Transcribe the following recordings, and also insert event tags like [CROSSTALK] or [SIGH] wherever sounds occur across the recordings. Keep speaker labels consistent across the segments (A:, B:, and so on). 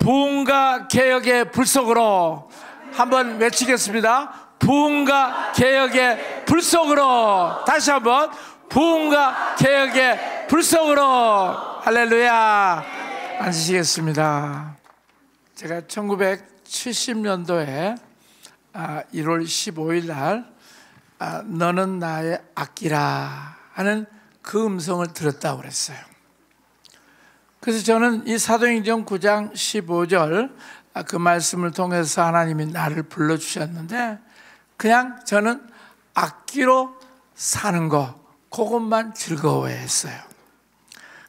A: 부흥과 개혁의 불속으로 한번 외치겠습니다. 부흥과 개혁의 불속으로 다시 한번 부흥과 개혁의 불속으로 할렐루야 앉으시겠습니다. 제가 1970년도에 1월 15일 날 아, 너는 나의 악기라 하는 그 음성을 들었다고 그랬어요. 그래서 저는 이 사도행전 9장 15절 아, 그 말씀을 통해서 하나님이 나를 불러주셨는데 그냥 저는 악기로 사는 거 그것만 즐거워했어요.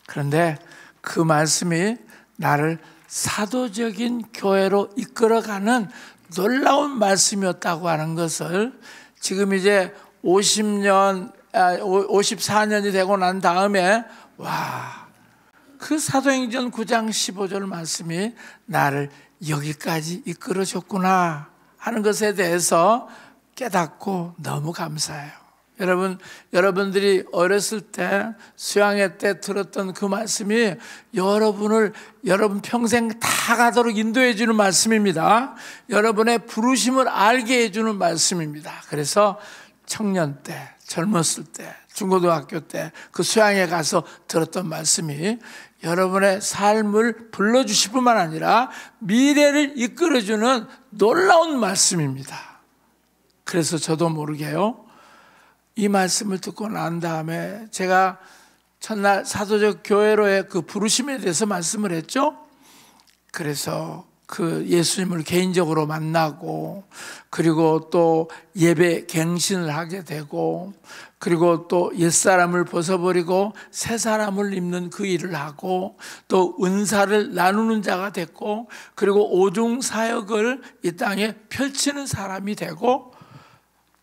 A: 그런데 그 말씀이 나를 사도적인 교회로 이끌어가는 놀라운 말씀이었다고 하는 것을 지금 이제 50년, 54년이 아, 되고 난 다음에 와, 그 사도행전 9장 15절 말씀이 나를 여기까지 이끌어줬구나 하는 것에 대해서 깨닫고 너무 감사해요. 여러분, 여러분들이 어렸을 때, 수양회 때 들었던 그 말씀이 여러분을, 여러분 평생 다 가도록 인도해 주는 말씀입니다. 여러분의 부르심을 알게 해 주는 말씀입니다. 그래서 청년 때, 젊었을 때, 중고등학교 때 그 수양에 가서 들었던 말씀이 여러분의 삶을 불러주실 뿐만 아니라 미래를 이끌어주는 놀라운 말씀입니다. 그래서 저도 모르게요. 이 말씀을 듣고 난 다음에 제가 첫날 사도적 교회로의 그 부르심에 대해서 말씀을 했죠. 그래서 그 예수님을 개인적으로 만나고 그리고 또 예배 갱신을 하게 되고 그리고 또 옛사람을 벗어버리고 새 사람을 입는 그 일을 하고 또 은사를 나누는 자가 됐고 그리고 오중 사역을 이 땅에 펼치는 사람이 되고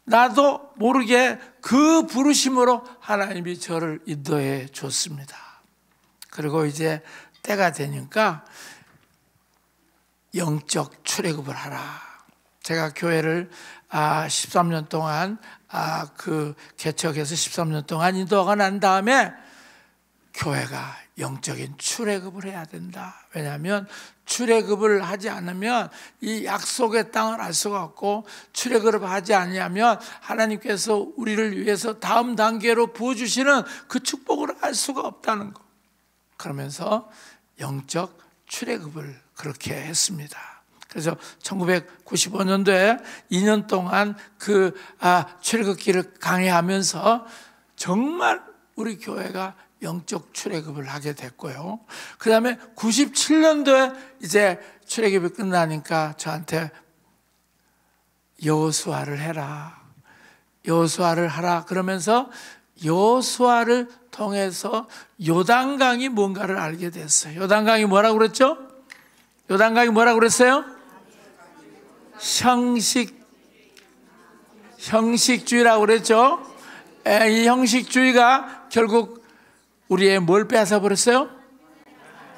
A: 나도 모르게 그 부르심으로 하나님이 저를 인도해 줬습니다. 그리고 이제 때가 되니까 영적 출애굽을 하라. 제가 교회를 13년 아, 동안 아, 그 개척해서 13년 동안 인도가 난 다음에 교회가 영적인 출애굽을 해야 된다. 왜냐하면 출애굽을 하지 않으면 이 약속의 땅을 알 수가 없고 출애굽을 하지 않으면 하나님께서 우리를 위해서 다음 단계로 부어 주시는 그 축복을 알 수가 없다는 거. 그러면서 영적 출애굽을 그렇게 했습니다. 그래서 1995년도에 2년 동안 그 아, 출애굽기를 강의하면서 정말 우리 교회가 영적 출애굽을 하게 됐고요. 그 다음에 97년도에 이제 출애굽이 끝나니까 저한테 여수아를 해라. 여수아를 하라. 그러면서 여수아를 통해서 요단강이 뭔가를 알게 됐어요. 요단강이 뭐라고 그랬죠? 요단강이 뭐라고 그랬어요? 형식 형식주의라고 그랬죠. 이 형식주의가 결국 우리의 뭘 빼앗아 버렸어요?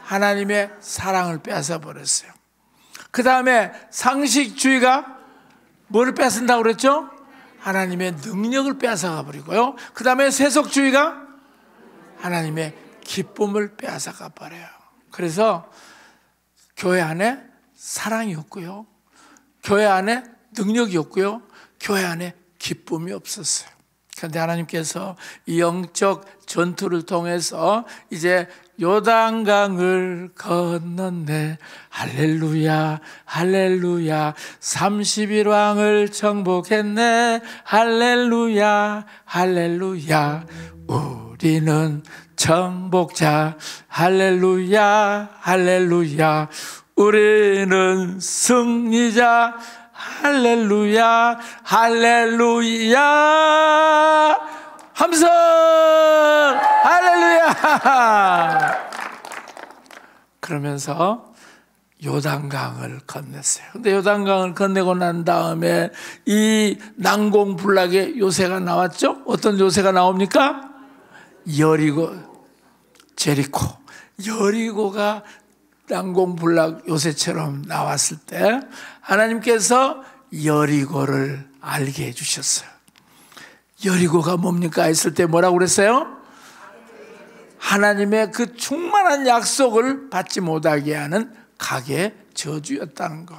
A: 하나님의 사랑을 빼앗아 버렸어요. 그 다음에 상식주의가 뭘 뺏은다고 그랬죠? 하나님의 능력을 빼앗아가 버리고요. 그 다음에 세속주의가 하나님의 기쁨을 빼앗아가 버려요. 그래서 교회 안에 사랑이 없고요. 교회 안에 능력이 없고요. 교회 안에 기쁨이 없었어요. 그런데 하나님께서 이 영적 전투를 통해서 이제 요단강을 건넜네. 할렐루야, 할렐루야. 30일 왕을 정복했네. 할렐루야, 할렐루야. 우리는 정복자. 할렐루야, 할렐루야. 우리는 승리자. 할렐루야, 할렐루야. 함성! 할렐루야! 그러면서 요단강을 건넸어요. 근데 요단강을 건네고 난 다음에 이 난공불락의 요새가 나왔죠? 어떤 요새가 나옵니까? 여리고, 제리코. 여리고가 난공불락 요새처럼 나왔을 때 하나님께서 여리고를 알게 해주셨어요. 여리고가 뭡니까 했을 때 뭐라고 그랬어요? 하나님의 그 충만한 약속을 받지 못하게 하는 가게 저주였다는 것.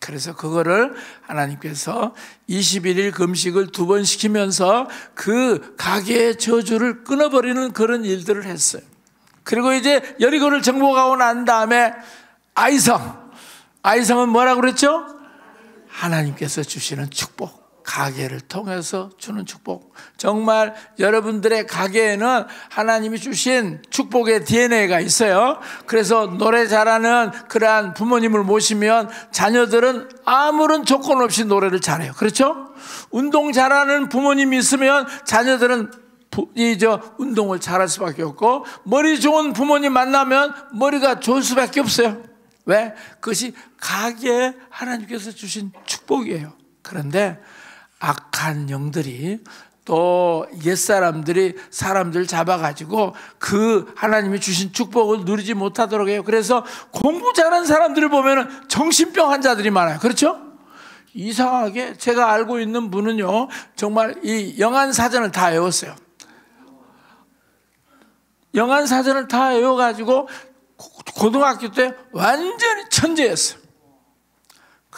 A: 그래서 그거를 하나님께서 21일 금식을 두 번 시키면서 그 가게의 저주를 끊어버리는 그런 일들을 했어요. 그리고 이제 여리고를 정복하고 난 다음에 아이성. 아이성은 뭐라고 그랬죠? 하나님께서 주시는 축복. 가게를 통해서 주는 축복. 정말 여러분들의 가게에는 하나님이 주신 축복의 DNA가 있어요. 그래서 노래 잘하는 그러한 부모님을 모시면 자녀들은 아무런 조건 없이 노래를 잘해요. 그렇죠? 운동 잘하는 부모님이 있으면 자녀들은 이저 운동을 잘할 수밖에 없고 머리 좋은 부모님 만나면 머리가 좋을 수밖에 없어요. 왜? 그것이 가게 하나님께서 주신 축복이에요. 그런데 악한 영들이 또 옛사람들이 사람들 잡아가지고 그 하나님이 주신 축복을 누리지 못하도록 해요. 그래서 공부 잘하는 사람들을 보면 정신병 환자들이 많아요. 그렇죠? 이상하게 제가 알고 있는 분은요, 정말 이 영안 사전을 다 외웠어요. 영안 사전을 다 외워가지고 고등학교 때 완전히 천재였어요.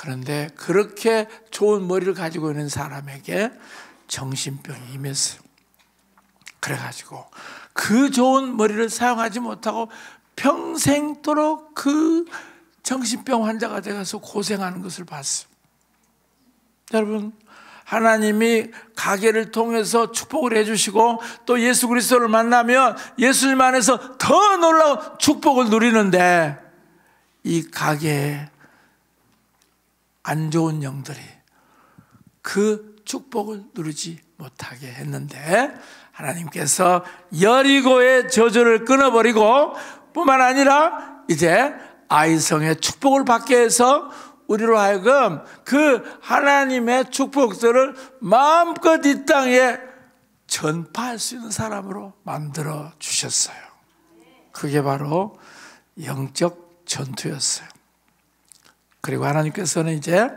A: 그런데 그렇게 좋은 머리를 가지고 있는 사람에게 정신병이 임했어요. 그래가지고 그 좋은 머리를 사용하지 못하고 평생도록 그 정신병 환자가 되어서 고생하는 것을 봤어요. 여러분, 하나님이 가게를 통해서 축복을 해주시고 또 예수 그리스도를 만나면 예수님 안에서 더 놀라운 축복을 누리는데 이 가게에 안 좋은 영들이 그 축복을 누리지 못하게 했는데 하나님께서 여리고의 저주를 끊어버리고 뿐만 아니라 이제 아이성의 축복을 받게 해서 우리로 하여금 그 하나님의 축복들을 마음껏 이 땅에 전파할 수 있는 사람으로 만들어 주셨어요. 그게 바로 영적 전투였어요. 그리고 하나님께서는 이제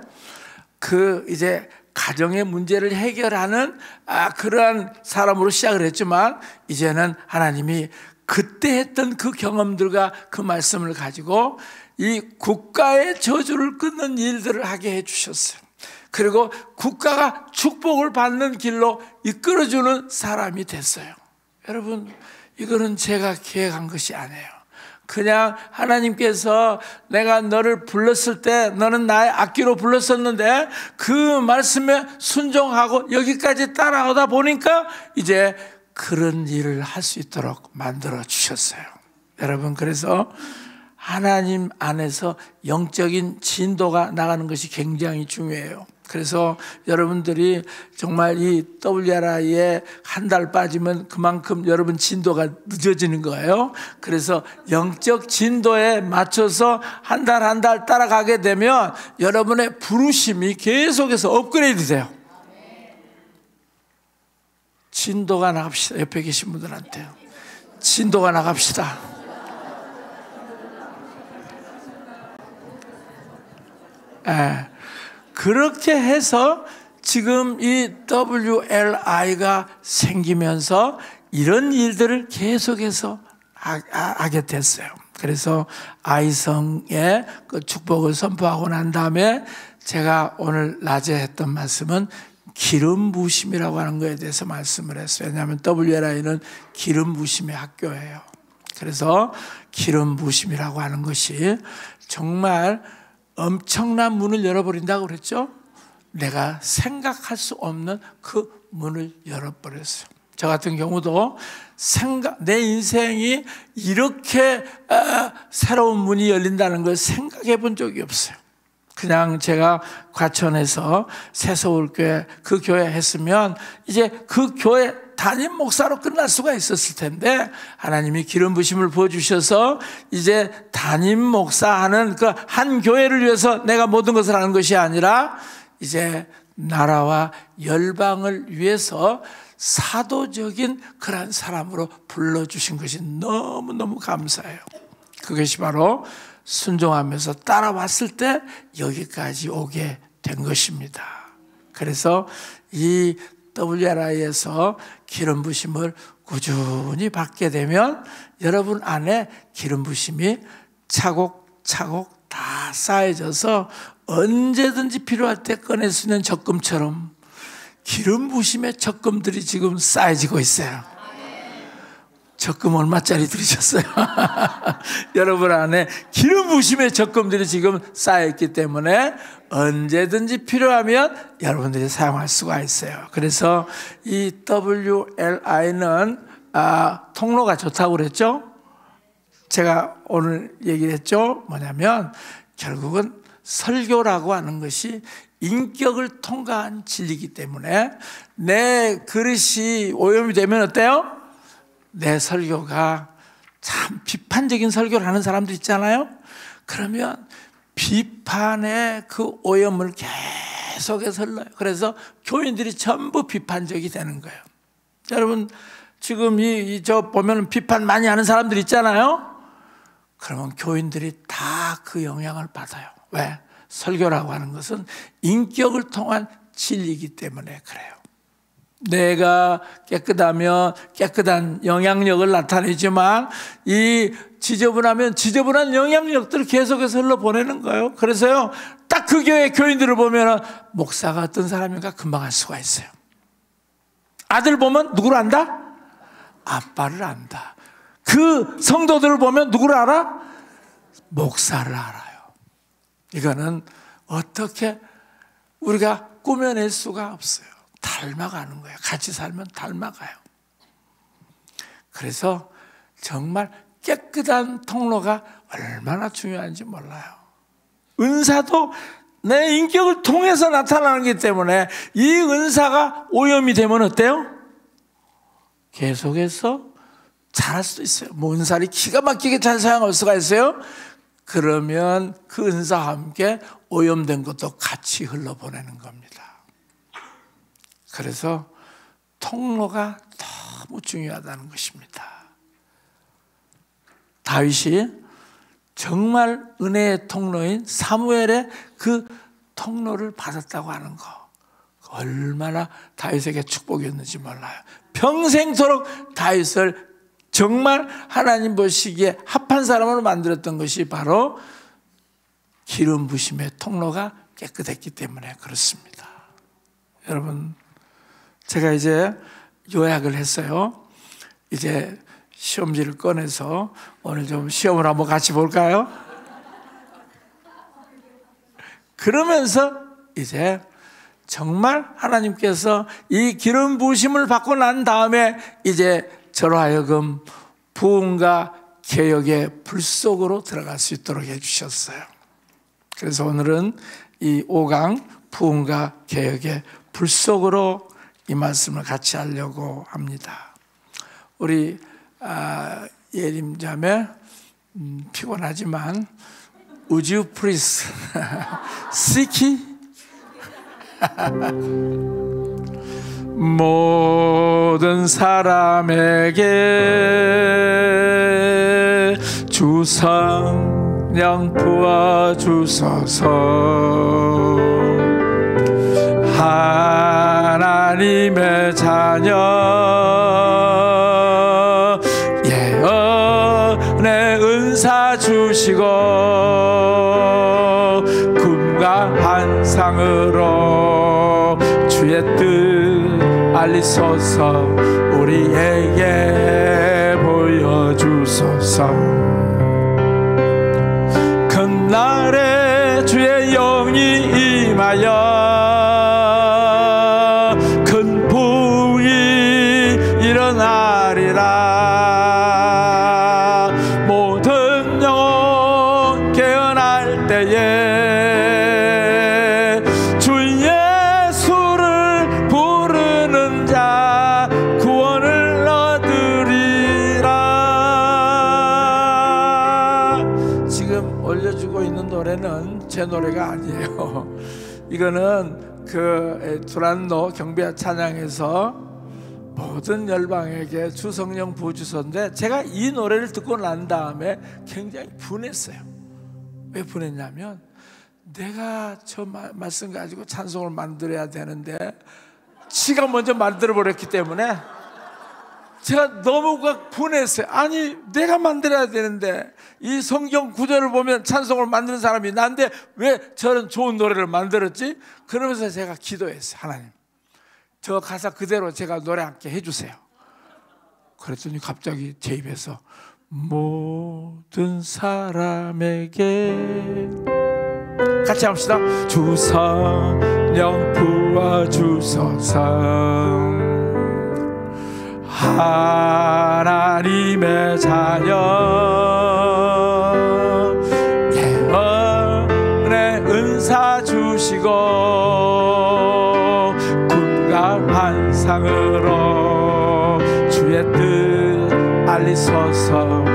A: 그 이제 가정의 문제를 해결하는 아, 그러한 사람으로 시작을 했지만 이제는 하나님이 그때 했던 그 경험들과 그 말씀을 가지고 이 국가의 저주를 끊는 일들을 하게 해 주셨어요. 그리고 국가가 축복을 받는 길로 이끌어주는 사람이 됐어요. 여러분, 이거는 제가 계획한 것이 아니에요. 그냥 하나님께서 내가 너를 불렀을 때 너는 나의 악기로 불렀었는데 그 말씀에 순종하고 여기까지 따라오다 보니까 이제 그런 일을 할 수 있도록 만들어 주셨어요. 여러분, 그래서 하나님 안에서 영적인 진도가 나가는 것이 굉장히 중요해요. 그래서 여러분들이 정말 이 WRI에 한 달 빠지면 그만큼 여러분 진도가 늦어지는 거예요. 그래서 영적 진도에 맞춰서 한 달 한 달 따라가게 되면 여러분의 부르심이 계속해서 업그레이드 돼요. 진도가 나갑시다. 옆에 계신 분들한테요. 진도가 나갑시다. 예. 그렇게 해서 지금 이 WLI가 생기면서 이런 일들을 계속해서 하게 됐어요. 그래서 아이성의 그 축복을 선포하고 난 다음에 제가 오늘 낮에 했던 말씀은 기름 부심이라고 하는 것에 대해서 말씀을 했어요. 왜냐하면 WLI는 기름 부심의 학교예요. 그래서 기름 부심이라고 하는 것이 정말 엄청난 문을 열어버린다고 그랬죠? 내가 생각할 수 없는 그 문을 열어버렸어요. 저 같은 경우도 생각, 내 인생이 이렇게 아, 새로운 문이 열린다는 걸 생각해 본 적이 없어요. 그냥 제가 과천에서 새서울교회 그 교회 했으면 이제 그 교회 담임 목사로 끝날 수가 있었을 텐데 하나님이 기름 부심을 부어 주셔서 이제 담임 목사하는 그 한 교회를 위해서 내가 모든 것을 하는 것이 아니라 이제 나라와 열방을 위해서 사도적인 그러한 사람으로 불러 주신 것이 너무너무 감사해요. 그것이 바로 순종하면서 따라왔을 때 여기까지 오게 된 것입니다. 그래서 이 WRI에서 기름 부심을 꾸준히 받게 되면 여러분 안에 기름 부심이 차곡 차곡차곡 다 쌓여져서 언제든지 필요할 때 꺼낼 수 있는 적금처럼 기름 부심의 적금들이 지금 쌓여지고 있어요. 적금 얼마짜리 들으셨어요? [LAUGHS] 여러분 안에 기름 부심의 적금들이 지금 쌓여있기 때문에 언제든지 필요하면 여러분들이 사용할 수가 있어요. 그래서 이 WLI는 아, 통로가 좋다고 그랬죠? 제가 오늘 얘기를 했죠? 뭐냐면 결국은 설교라고 하는 것이 인격을 통과한 진리이기 때문에 내 그릇이 오염이 되면 어때요? 내 설교가 참 비판적인 설교를 하는 사람들 있잖아요. 그러면 비판의 그 오염을 계속해서 흘러요. 그래서 교인들이 전부 비판적이 되는 거예요. 여러분, 지금 이, 저 보면 비판 많이 하는 사람들 있잖아요. 그러면 교인들이 다 그 영향을 받아요. 왜? 설교라고 하는 것은 인격을 통한 진리이기 때문에 그래요. 내가 깨끗하면 깨끗한 영향력을 나타내지만 이 지저분하면 지저분한 영향력들을 계속해서 흘러보내는 거예요. 그래서요, 딱 그 교회 교인들을 보면 목사가 어떤 사람인가 금방 알 수가 있어요. 아들 보면 누구를 안다? 아빠를 안다. 그 성도들을 보면 누구를 알아? 목사를 알아요. 이거는 어떻게 우리가 꾸며낼 수가 없어요. 닮아가는 거예요. 같이 살면 닮아가요. 그래서 정말 깨끗한 통로가 얼마나 중요한지 몰라요. 은사도 내 인격을 통해서 나타나는 기 때문에 이 은사가 오염이 되면 어때요? 계속해서 잘할 수도 있어요. 뭐 은사를 기가 막히게 잘 사용할 수가 있어요. 그러면 그 은사와 함께 오염된 것도 같이 흘러보내는 겁니다. 그래서 통로가 너무 중요하다는 것입니다. 다윗이 정말 은혜의 통로인 사무엘의 그 통로를 받았다고 하는 거 얼마나 다윗에게 축복이었는지 몰라요. 평생토록 다윗을 정말 하나님 보시기에 합한 사람으로 만들었던 것이 바로 기름 부심의 통로가 깨끗했기 때문에 그렇습니다. 여러분 제가 이제 요약을 했어요. 이제 시험지를 꺼내서 오늘 좀 시험을 한번 같이 볼까요? 그러면서 이제 정말 하나님께서 이 기름 부심을 받고 난 다음에 이제 저로 하여금 부흥과 개혁의 불 속으로 들어갈 수 있도록 해주셨어요. 그래서 오늘은 이 5강 부흥과 개혁의 불 속으로 이 말씀을 같이 하려고 합니다. 우리 아, 예림 자매 음, 피곤하지만 우주 프리스 [LAUGHS] 시키 [LAUGHS] 모든 사람에게 주성령 부어 주소서 하 나님의 자녀. 예언의 은사 주시고 금과 한상으로 주의 뜻 알리소서 우리에게 보여주소서 이거는 그 두란노 경비와 찬양에서 모든 열방에게 주성령 부주소인데 제가 이 노래를 듣고 난 다음에 굉장히 분했어요. 왜 분했냐면 내가 저 말씀 가지고 찬송을 만들어야 되는데 지가 먼저 만들어 버렸기 때문에 제가 너무 분했어요. 아니, 내가 만들어야 되는데, 이 성경 구절을 보면 찬송을 만드는 사람이 난데 왜 저런 좋은 노래를 만들었지? 그러면서 제가 기도했어요. 하나님. 저 가사 그대로 제가 노래 함께 해주세요. 그랬더니 갑자기 제 입에서 모든 사람에게 같이 합시다. 주성령 부어주소서 하나님의 자녀. 대언의 은사 주시고 꿈과 환상으로 주의 뜻 알리소서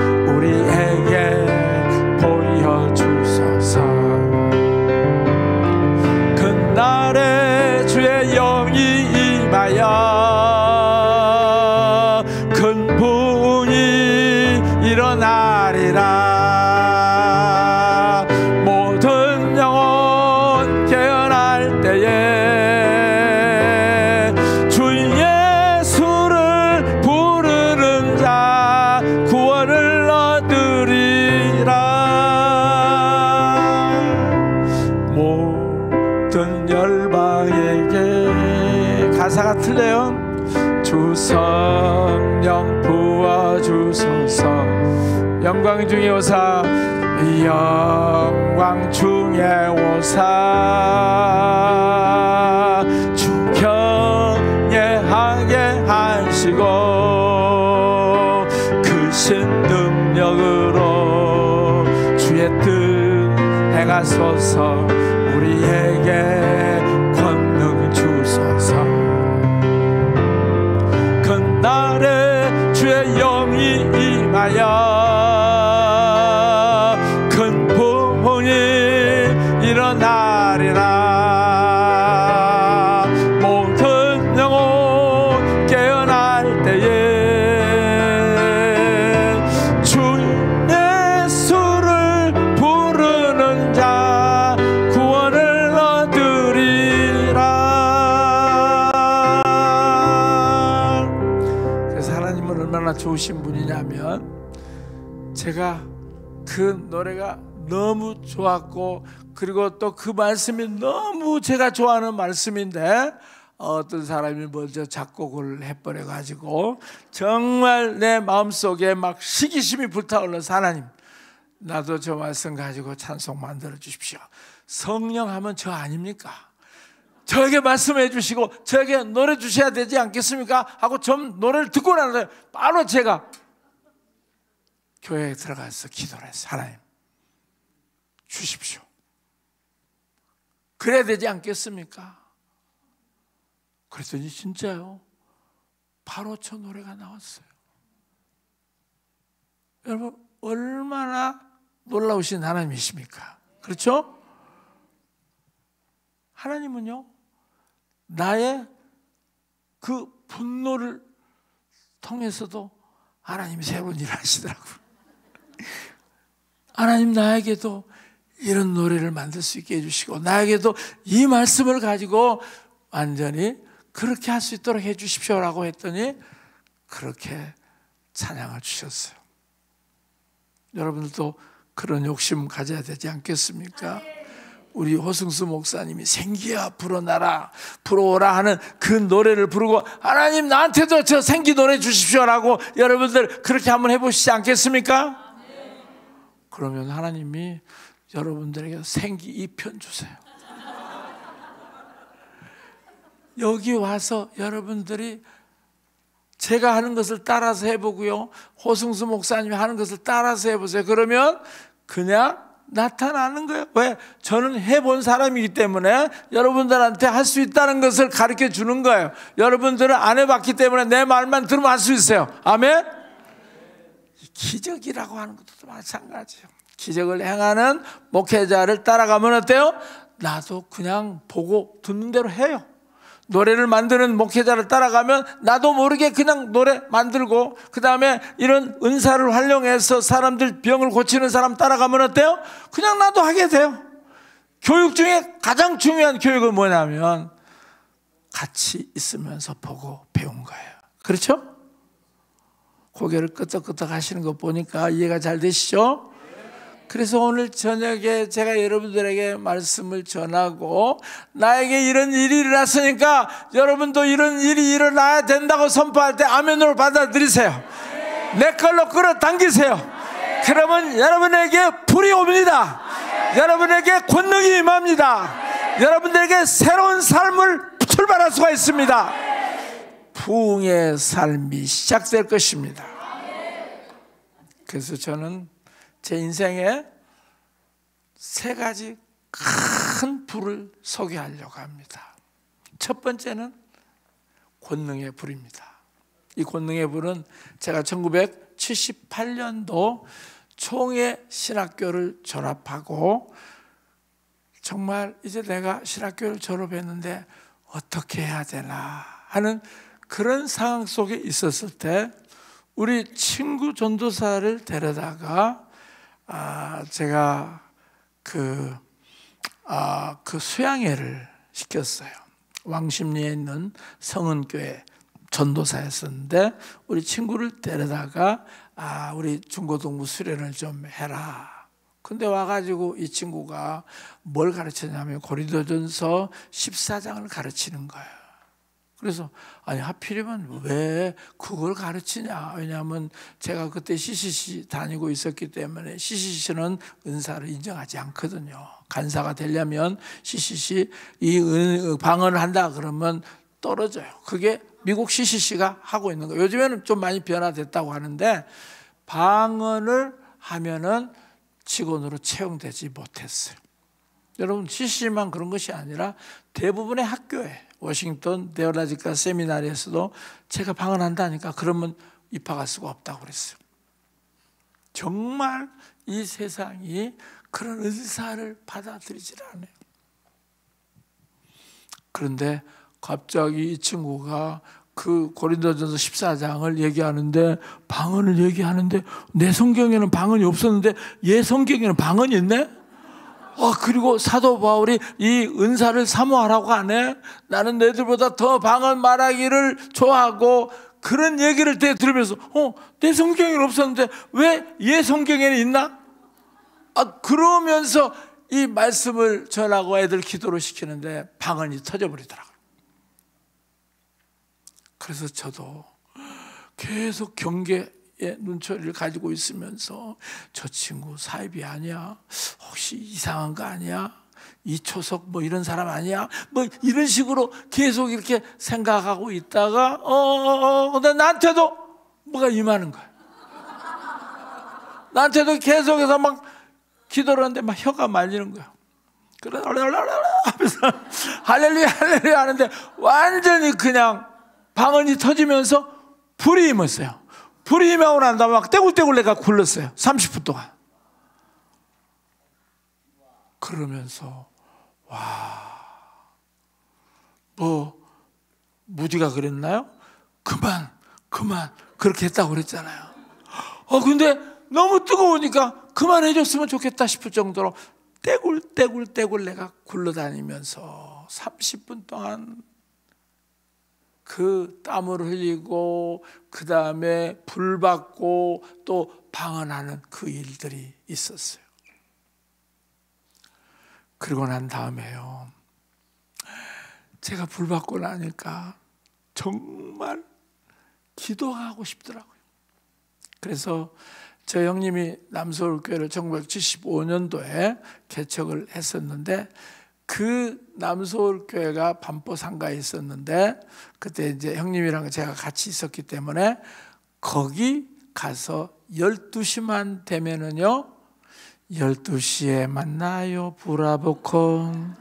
A: 좋았고 그리고 또 그 말씀이 너무 제가 좋아하는 말씀인데 어떤 사람이 먼저 작곡을 해버려 가지고 정말 내 마음속에 막 시기심이 불타올라서 하나님 나도 저 말씀 가지고 찬송 만들어 주십시오 성령 하면 저 아닙니까? 저에게 말씀해 주시고 저에게 노래 주셔야 되지 않겠습니까? 하고 좀 노래를 듣고 나서 바로 제가 교회에 들어가서 기도를 했어요 하나님 주십시오 그래야 되지 않겠습니까? 그랬더니 진짜요 바로 저 노래가 나왔어요 여러분 얼마나 놀라우신 하나님이십니까? 그렇죠? 하나님은요 나의 그 분노를 통해서도 하나님이 새로운 일을 하시더라고요 하나님 나에게도 이런 노래를 만들 수 있게 해주시고 나에게도 이 말씀을 가지고 완전히 그렇게 할 수 있도록 해주십시오라고 했더니 그렇게 찬양을 주셨어요. 여러분들도 그런 욕심 가져야 되지 않겠습니까? 우리 호승수 목사님이 생기야 불어나라 불어오라 하는 그 노래를 부르고 하나님 나한테도 저 생기 노래 주십시오라고 여러분들 그렇게 한번 해보시지 않겠습니까? 그러면 하나님이 여러분들에게 생기 2편 주세요. 여기 와서 여러분들이 제가 하는 것을 따라서 해보고요. 호승수 목사님이 하는 것을 따라서 해보세요. 그러면 그냥 나타나는 거예요. 왜? 저는 해본 사람이기 때문에 여러분들한테 할 수 있다는 것을 가르쳐 주는 거예요. 여러분들은 안 해봤기 때문에 내 말만 들으면 할 수 있어요. 아멘? 기적이라고 하는 것도 마찬가지예요. 기적을 행하는 목회자를 따라가면 어때요? 나도 그냥 보고 듣는 대로 해요. 노래를 만드는 목회자를 따라가면 나도 모르게 그냥 노래 만들고 그 다음에 이런 은사를 활용해서 사람들 병을 고치는 사람 따라가면 어때요? 그냥 나도 하게 돼요. 교육 중에 가장 중요한 교육은 뭐냐면 같이 있으면서 보고 배운 거예요. 그렇죠? 고개를 끄덕끄덕 하시는 거 보니까 이해가 잘 되시죠? 그래서 오늘 저녁에 제가 여러분들에게 말씀을 전하고 나에게 이런 일이 일어났으니까 여러분도 이런 일이 일어나야 된다고 선포할 때 아멘으로 받아들이세요. 내 걸로 끌어당기세요. 그러면 여러분에게 불이 옵니다. 여러분에게 권능이 임합니다. 여러분들에게 새로운 삶을 출발할 수가 있습니다. 부흥의 삶이 시작될 것입니다. 그래서 저는 제 인생에 세 가지 큰 불을 소개하려고 합니다. 첫 번째는 권능의 불입니다. 이 권능의 불은 제가 1978년도 총회 신학교를 졸업하고 정말 이제 내가 신학교를 졸업했는데 어떻게 해야 되나 하는 그런 상황 속에 있었을 때 우리 친구 전도사를 데려다가 아, 제가 그, 아, 그 수양회를 시켰어요. 왕십리에 있는 성은교회 전도사였었는데 우리 친구를 데려다가 아, 우리 중고등부 수련을 좀 해라. 근데 와가지고 이 친구가 뭘 가르쳤냐면 고린도전서 14장을 가르치는 거예요. 그래서 아니 하필이면 왜 그걸 가르치냐? 왜냐하면 제가 그때 CCC 다니고 있었기 때문에 CCC는 은사를 인정하지 않거든요. 간사가 되려면 CCC 이 방언을 한다 그러면 떨어져요. 그게 미국 CCC가 하고 있는 거예요. 요즘에는 좀 많이 변화됐다고 하는데 방언을 하면은 직원으로 채용되지 못했어요. 여러분 CCC만 그런 것이 아니라 대부분의 학교에 워싱턴 데올라지카 세미나리에서도 제가 방언한다니까 그러면 입학할 수가 없다고 그랬어요. 정말 이 세상이 그런 은사를 받아들이질 않아요. 그런데 갑자기 이 친구가 그 고린도전서 14장을 얘기하는데 방언을 얘기하는데 내 성경에는 방언이 없었는데 얘 성경에는 방언이 있네? 어, 그리고 사도 바울이 이 은사를 사모하라고 하네. 나는 너희들보다 더 방언 말하기를 좋아하고 그런 얘기를 때 들으면서 어, 내 성경에는 없었는데 왜 얘 성경에는 있나? 아, 그러면서 이 말씀을 전하고 애들 기도를 시키는데 방언이 터져버리더라고요. 그래서 저도 계속 경계 예, 눈초리를 가지고 있으면서 저 친구 사입이 아니야? 혹시 이상한 거 아니야? 이초석 뭐 이런 사람 아니야? 뭐 이런 식으로 계속 이렇게 생각하고 있다가 어, 어, 어, 나한테도 뭐가 임하는 거야. 나한테도 계속해서 막 기도를 하는데 막 혀가 말리는 거야. 그래 하면서 할렐루야 할렐루야 하는데 완전히 그냥 방언이 터지면서 불이 임었어요. 불이 임하고 난 다음에 막 떼굴떼굴 내가 굴렀어요. 30분 동안. 그러면서, 와, 뭐, 무지가 그랬나요? 그만, 그만, 그렇게 했다고 그랬잖아요. 어, 근데 너무 뜨거우니까 그만해 줬으면 좋겠다 싶을 정도로 떼굴떼굴떼굴 내가 굴러다니면서 30분 동안 그 땀을 흘리고 그 다음에 불 받고 또 방언하는 그 일들이 있었어요. 그러고 난 다음에요. 제가 불 받고 나니까 정말 기도하고 싶더라고요. 그래서 저 형님이 남서울교회를 1975년도에 개척을 했었는데 그 남서울 교회가 반포 상가에 있었는데 그때 이제 형님이랑 제가 같이 있었기 때문에 거기 가서 12시만 되면은요 12시에 만나요 브라보콘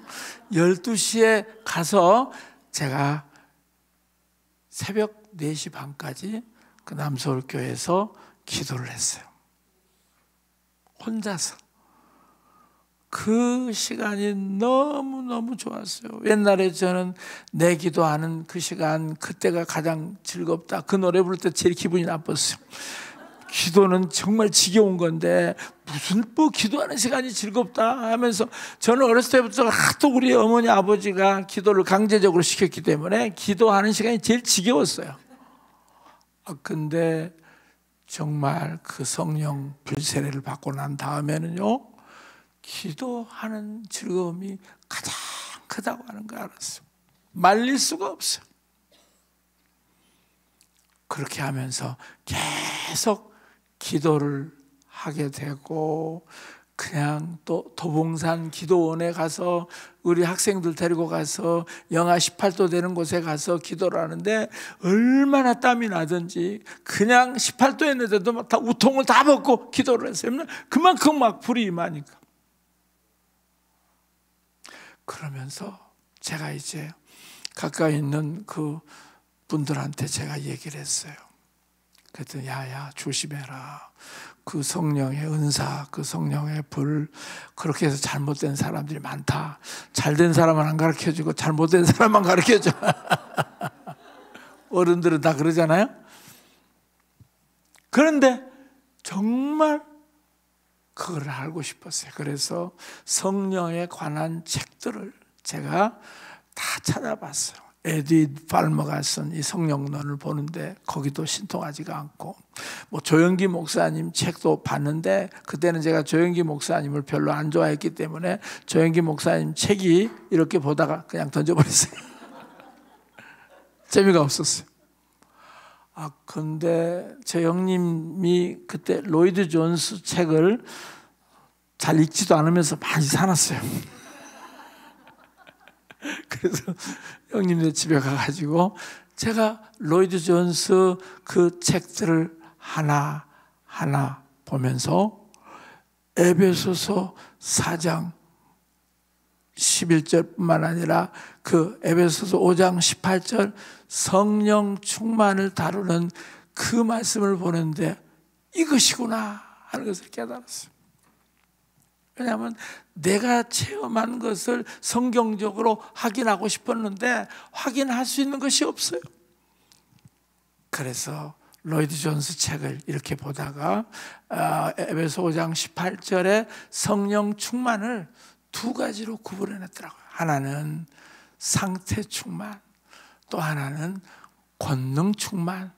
A: 12시에 가서 제가 새벽 4시 반까지 그 남서울 교회에서 기도를 했어요. 혼자서 그 시간이 너무너무 좋았어요. 옛날에 저는 내 기도하는 그 시간, 그때가 가장 즐겁다. 그 노래 부를 때 제일 기분이 나빴어요. 기도는 정말 지겨운 건데 무슨 뭐 기도하는 시간이 즐겁다 하면서 저는 어렸을 때부터 하도 우리 어머니 아버지가 기도를 강제적으로 시켰기 때문에 기도하는 시간이 제일 지겨웠어요. 아 근데 정말 그 성령 불세례를 받고 난 다음에는요, 기도하는 즐거움이 가장 크다고 하는 거 알았어요. 말릴 수가 없어요. 그렇게 하면서 계속 기도를 하게 되고 그냥 또 도봉산 기도원에 가서 우리 학생들 데리고 가서 영하 18도 되는 곳에 가서 기도를 하는데 얼마나 땀이 나든지 그냥 18도 했는데도 다 우통을 다 벗고 기도를 했어요. 그만큼 막 불이 임하니까. 그러면서 제가 이제 가까이 있는 그 분들한테 제가 얘기를 했어요. 그랬더니 야야 조심해라. 그 성령의 은사, 그 성령의 불 그렇게 해서 잘못된 사람들이 많다. 잘된 사람은 안 가르쳐 주고 잘못된 사람만 가르쳐 줘. [LAUGHS] 어른들은 다 그러잖아요. 그런데 정말 그걸 알고 싶었어요. 그래서 성령에 관한 책들을 제가 다 찾아봤어요. 에디 팔머가 쓴 이 성령론을 보는데 거기도 신통하지가 않고 뭐 조영기 목사님 책도 봤는데 그때는 제가 조영기 목사님을 별로 안 좋아했기 때문에 조영기 목사님 책이 이렇게 보다가 그냥 던져버렸어요. [LAUGHS] 재미가 없었어요. 아 근데 저 형님이 그때 로이드 존스 책을 잘 읽지도 않으면서 많이 사놨어요. [LAUGHS] 그래서 형님네 집에 가가지고 제가 로이드 존스 그 책들을 하나 하나 보면서 에베소서 4장 11절뿐만 아니라 그 에베소서 5장 18절 성령 충만을 다루는 그 말씀을 보는데 이것이구나 하는 것을 깨달았어요. 왜냐하면 내가 체험한 것을 성경적으로 확인하고 싶었는데 확인할 수 있는 것이 없어요. 그래서 로이드 존스 책을 이렇게 보다가 아, 에베소 5장 18절에 성령 충만을 두 가지로 구분해냈더라고요. 하나는 상태 충만, 또 하나는 권능 충만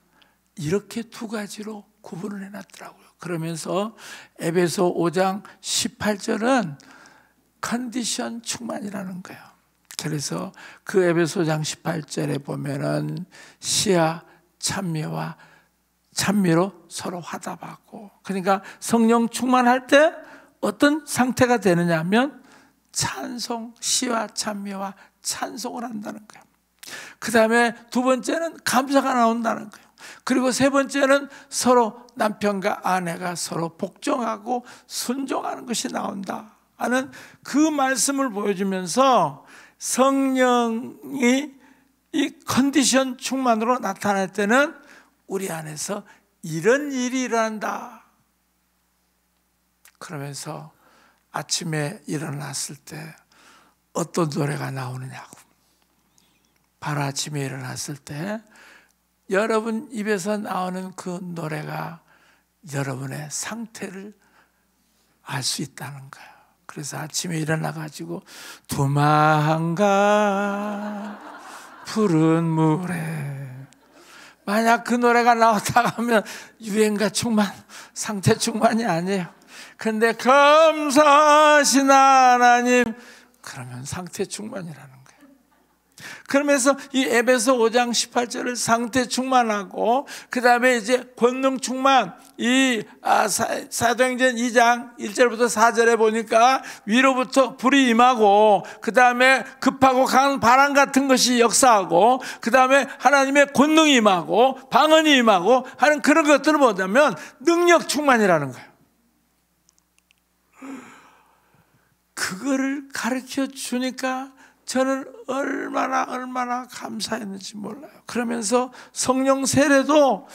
A: 이렇게 두 가지로 구분을 해 놨더라고요. 그러면서 에베소 5장 18절은 컨디션 충만이라는 거예요. 그래서 그 에베소장 18절에 보면은 시야 찬미와 찬미로 서로 화답하고 그러니까 성령 충만할 때 어떤 상태가 되느냐면 찬송 시와 찬미와 찬송을 한다는 거예요. 그 다음에 두 번째는 감사가 나온다는 거예요. 그리고 세 번째는 서로 남편과 아내가 서로 복종하고 순종하는 것이 나온다 하는 그 말씀을 보여주면서 성령이 이 컨디션 충만으로 나타날 때는 우리 안에서 이런 일이 일어난다. 그러면서 아침에 일어났을 때 어떤 노래가 나오느냐고. 바로 아침에 일어났을 때 여러분 입에서 나오는 그 노래가 여러분의 상태를 알 수 있다는 거예요. 그래서 아침에 일어나 가지고 두마한가 푸른 물에 만약 그 노래가 나왔다 하면 유행가 충만 상태 충만이 아니에요. 근데 감사하신 하나님. 그러면 상태 충만이라는 그러면서 이 에베소 5장 18절을 상태 충만하고 그 다음에 이제 권능 충만. 이 아, 사 도행전 2장 1절부터 4절에 보니까 위로부터 불이 임하고 그 다음에 급하고 강한 바람 같은 것이 역사하고 그 다음에 하나님의 권능이 임하고 방언이 임하고 하는 그런 것들을 보자면 능력 충만이라는 거예요. 그거를 가르쳐 주니까 저는 얼마나 얼마나 감사했는지 몰라요. 그러면서 성령 세례도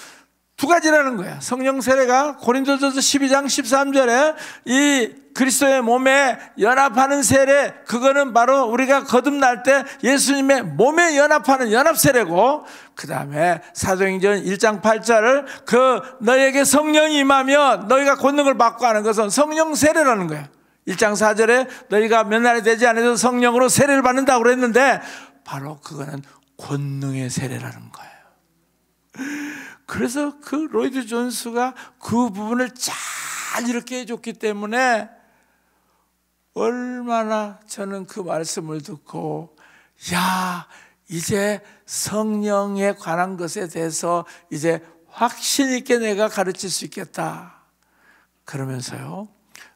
A: 두 가지라는 거야. 성령 세례가 고린도전서 12장 13절에 이 그리스도의 몸에 연합하는 세례 그거는 바로 우리가 거듭날 때 예수님의 몸에 연합하는 연합 세례고 그다음에 사도행전 1장 8절을 그 너에게 성령이 임하면 너희가 권능을 받고 하는 것은 성령 세례라는 거야. 1장 4절에 너희가 몇 날이 되지 않아서 성령으로 세례를 받는다고 그랬는데 바로 그거는 권능의 세례라는 거예요. 그래서 그 로이드 존스가 그 부분을 잘 이렇게 해줬기 때문에 얼마나 저는 그 말씀을 듣고 야 이제 성령에 관한 것에 대해서 이제 확신 있게 내가 가르칠 수 있겠다. 그러면서요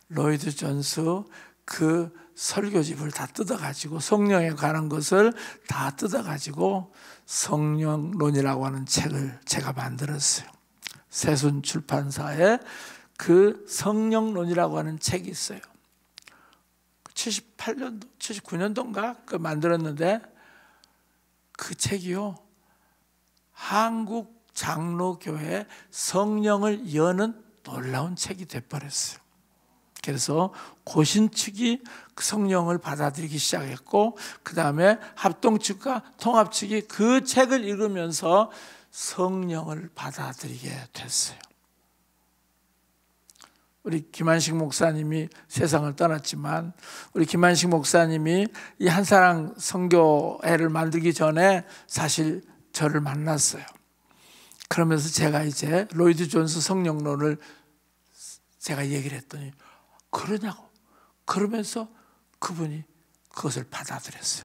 A: 로이드 존스 그 설교집을 다 뜯어가지고 성령에 관한 것을 다 뜯어가지고 성령론이라고 하는 책을 제가 만들었어요. 세순 출판사에 그 성령론이라고 하는 책이 있어요. 78년도, 79년도인가 그 만들었는데 그 책이요. 한국 장로교회 성령을 여는 놀라운 책이 돼버렸어요. 그래서 고신 측이 그 성령을 받아들이기 시작했고 그 다음에 합동 측과 통합 측이 그 책을 읽으면서 성령을 받아들이게 됐어요. 우리 김한식 목사님이 세상을 떠났지만 우리 김한식 목사님이 이 한사랑 성교회를 만들기 전에 사실 저를 만났어요. 그러면서 제가 이제 로이드 존스 성령론을 제가 얘기를 했더니 그러냐고 그러면서 그분이 그것을 받아들였어요.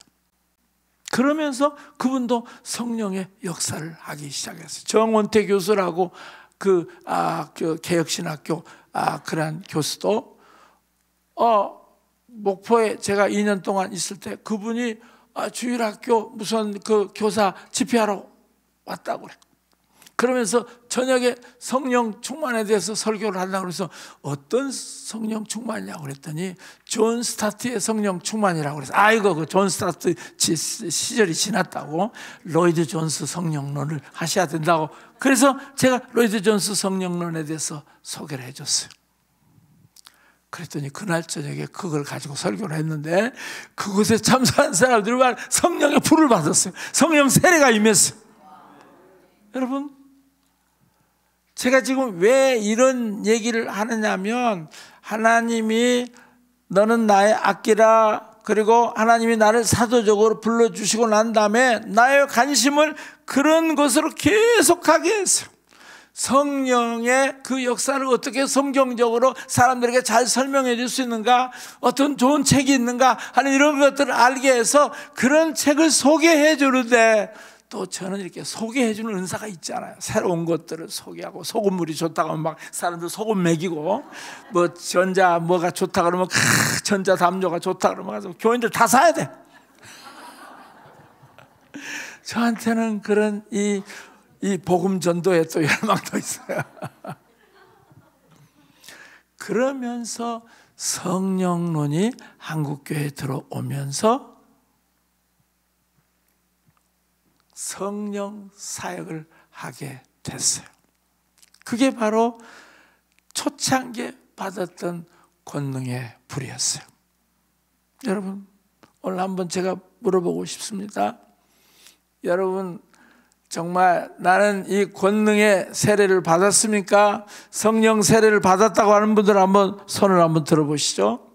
A: 그러면서 그분도 성령의 역사를 하기 시작했어요. 정원태 교수라고 그, 아, 그 개혁신학교 아, 그런 교수도 어, 목포에 제가 2년 동안 있을 때 그분이 아, 주일학교 무슨 그 교사 집회하러 왔다고 그래. 그러면서 저녁에 성령 충만에 대해서 설교를 하려고 그래서 어떤 성령 충만이냐고 그랬더니 존 스타트의 성령 충만이라고 그래서 아이고 그 존 스타트 시절이 지났다고 로이드 존스 성령론을 하셔야 된다고 그래서 제가 로이드 존스 성령론에 대해서 소개를 해줬어요. 그랬더니 그날 저녁에 그걸 가지고 설교를 했는데 그곳에 참석한 사람들과 성령의 불을 받았어요. 성령 세례가 임했어요. 여러분 제가 지금 왜 이런 얘기를 하느냐면 하나님이 너는 나의 악기라 그리고 하나님이 나를 사도적으로 불러주시고 난 다음에 나의 관심을 그런 것으로 계속하게 했어요. 성령의 그 역사를 어떻게 성경적으로 사람들에게 잘 설명해 줄 수 있는가, 어떤 좋은 책이 있는가 하는 이런 것들을 알게 해서 그런 책을 소개해 주는데 또 저는 이렇게 소개해 주는 은사가 있잖아요. 새로운 것들을 소개하고 소금물이 좋다고 하면 막 사람들 소금 먹이고 뭐 전자 뭐가 좋다 그러면 크, 전자 담요가 좋다 그러면 가서 교인들 다 사야 돼. [LAUGHS] 저한테는 그런 이, 이 복음 전도에 또 열망도 있어요. [LAUGHS] 그러면서 성령론이 한국교회에 들어오면서 성령 사역을 하게 됐어요. 그게 바로 초창기에 받았던 권능의 불이었어요. 여러분, 오늘 한번 제가 물어보고 싶습니다. 여러분, 정말 나는 이 권능의 세례를 받았습니까? 성령 세례를 받았다고 하는 분들 한번 손을 한번 들어보시죠.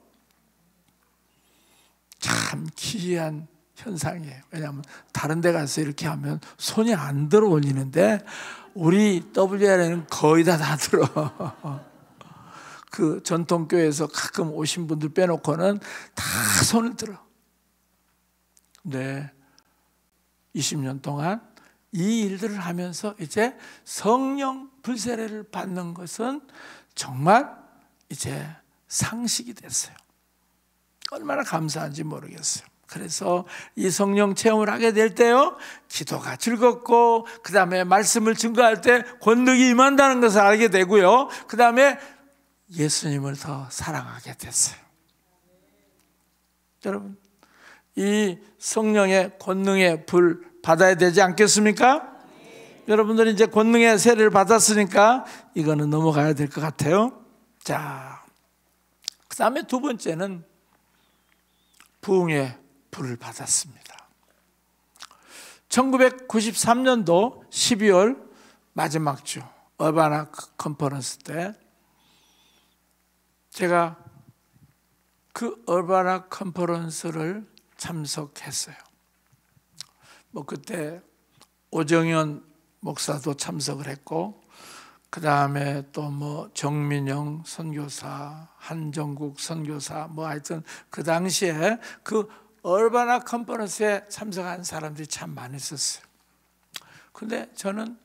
A: 참 기이한 현상이에요. 왜냐하면 다른 데 가서 이렇게 하면 손이 안 들어 올리는데 우리 WR에는 거의 다 다 들어. [LAUGHS] 그 전통교회에서 가끔 오신 분들 빼놓고는 다 손을 들어. 네. 20년 동안 이 일들을 하면서 이제 성령 불세례를 받는 것은 정말 이제 상식이 됐어요. 얼마나 감사한지 모르겠어요. 그래서 이 성령 체험을 하게 될 때요, 기도가 즐겁고, 그 다음에 말씀을 증거할 때 권능이 임한다는 것을 알게 되고요, 그 다음에 예수님을 더 사랑하게 됐어요. 여러분, 이 성령의 권능의 불 받아야 되지 않겠습니까? 여러분들이 이제 권능의 세례를 받았으니까 이거는 넘어가야 될 것 같아요. 자, 그 다음에 두 번째는 부흥의 불을 받았습니다. 1993년도 12월 마지막 주 어바나 컨퍼런스 때 제가 그 어바나 컨퍼런스를 참석했어요. 뭐 그때 오정현 목사도 참석을 했고 그 다음에 또 뭐 정민영 선교사, 한정국 선교사, 뭐 하여튼 그 당시에 그 얼바나 컨퍼런스에 참석한 사람들이 참 많이 있었어요. 근데 저는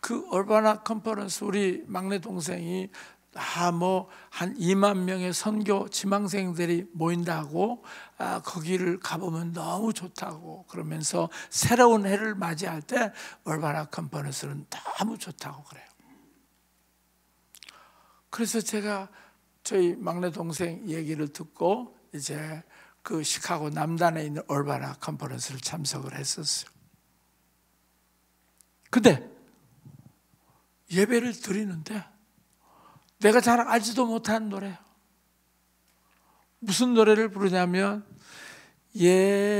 A: 그 얼바나 컨퍼런스 우리 막내 동생이 다뭐한 2만 명의 선교 지망생들이 모인다고 아, 거기를 가보면 너무 좋다고 그러면서 새로운 해를 맞이할 때 얼바나 컨퍼런스는 너무 좋다고 그래요. 그래서 제가 저희 막내 동생 얘기를 듣고 이제 그 시카고 남단에 있는 얼바나 컨퍼런스를 참석을 했었어요. 근데 예배를 드리는데 내가 잘 알지도 못한 노래. 무슨 노래를 부르냐면 예수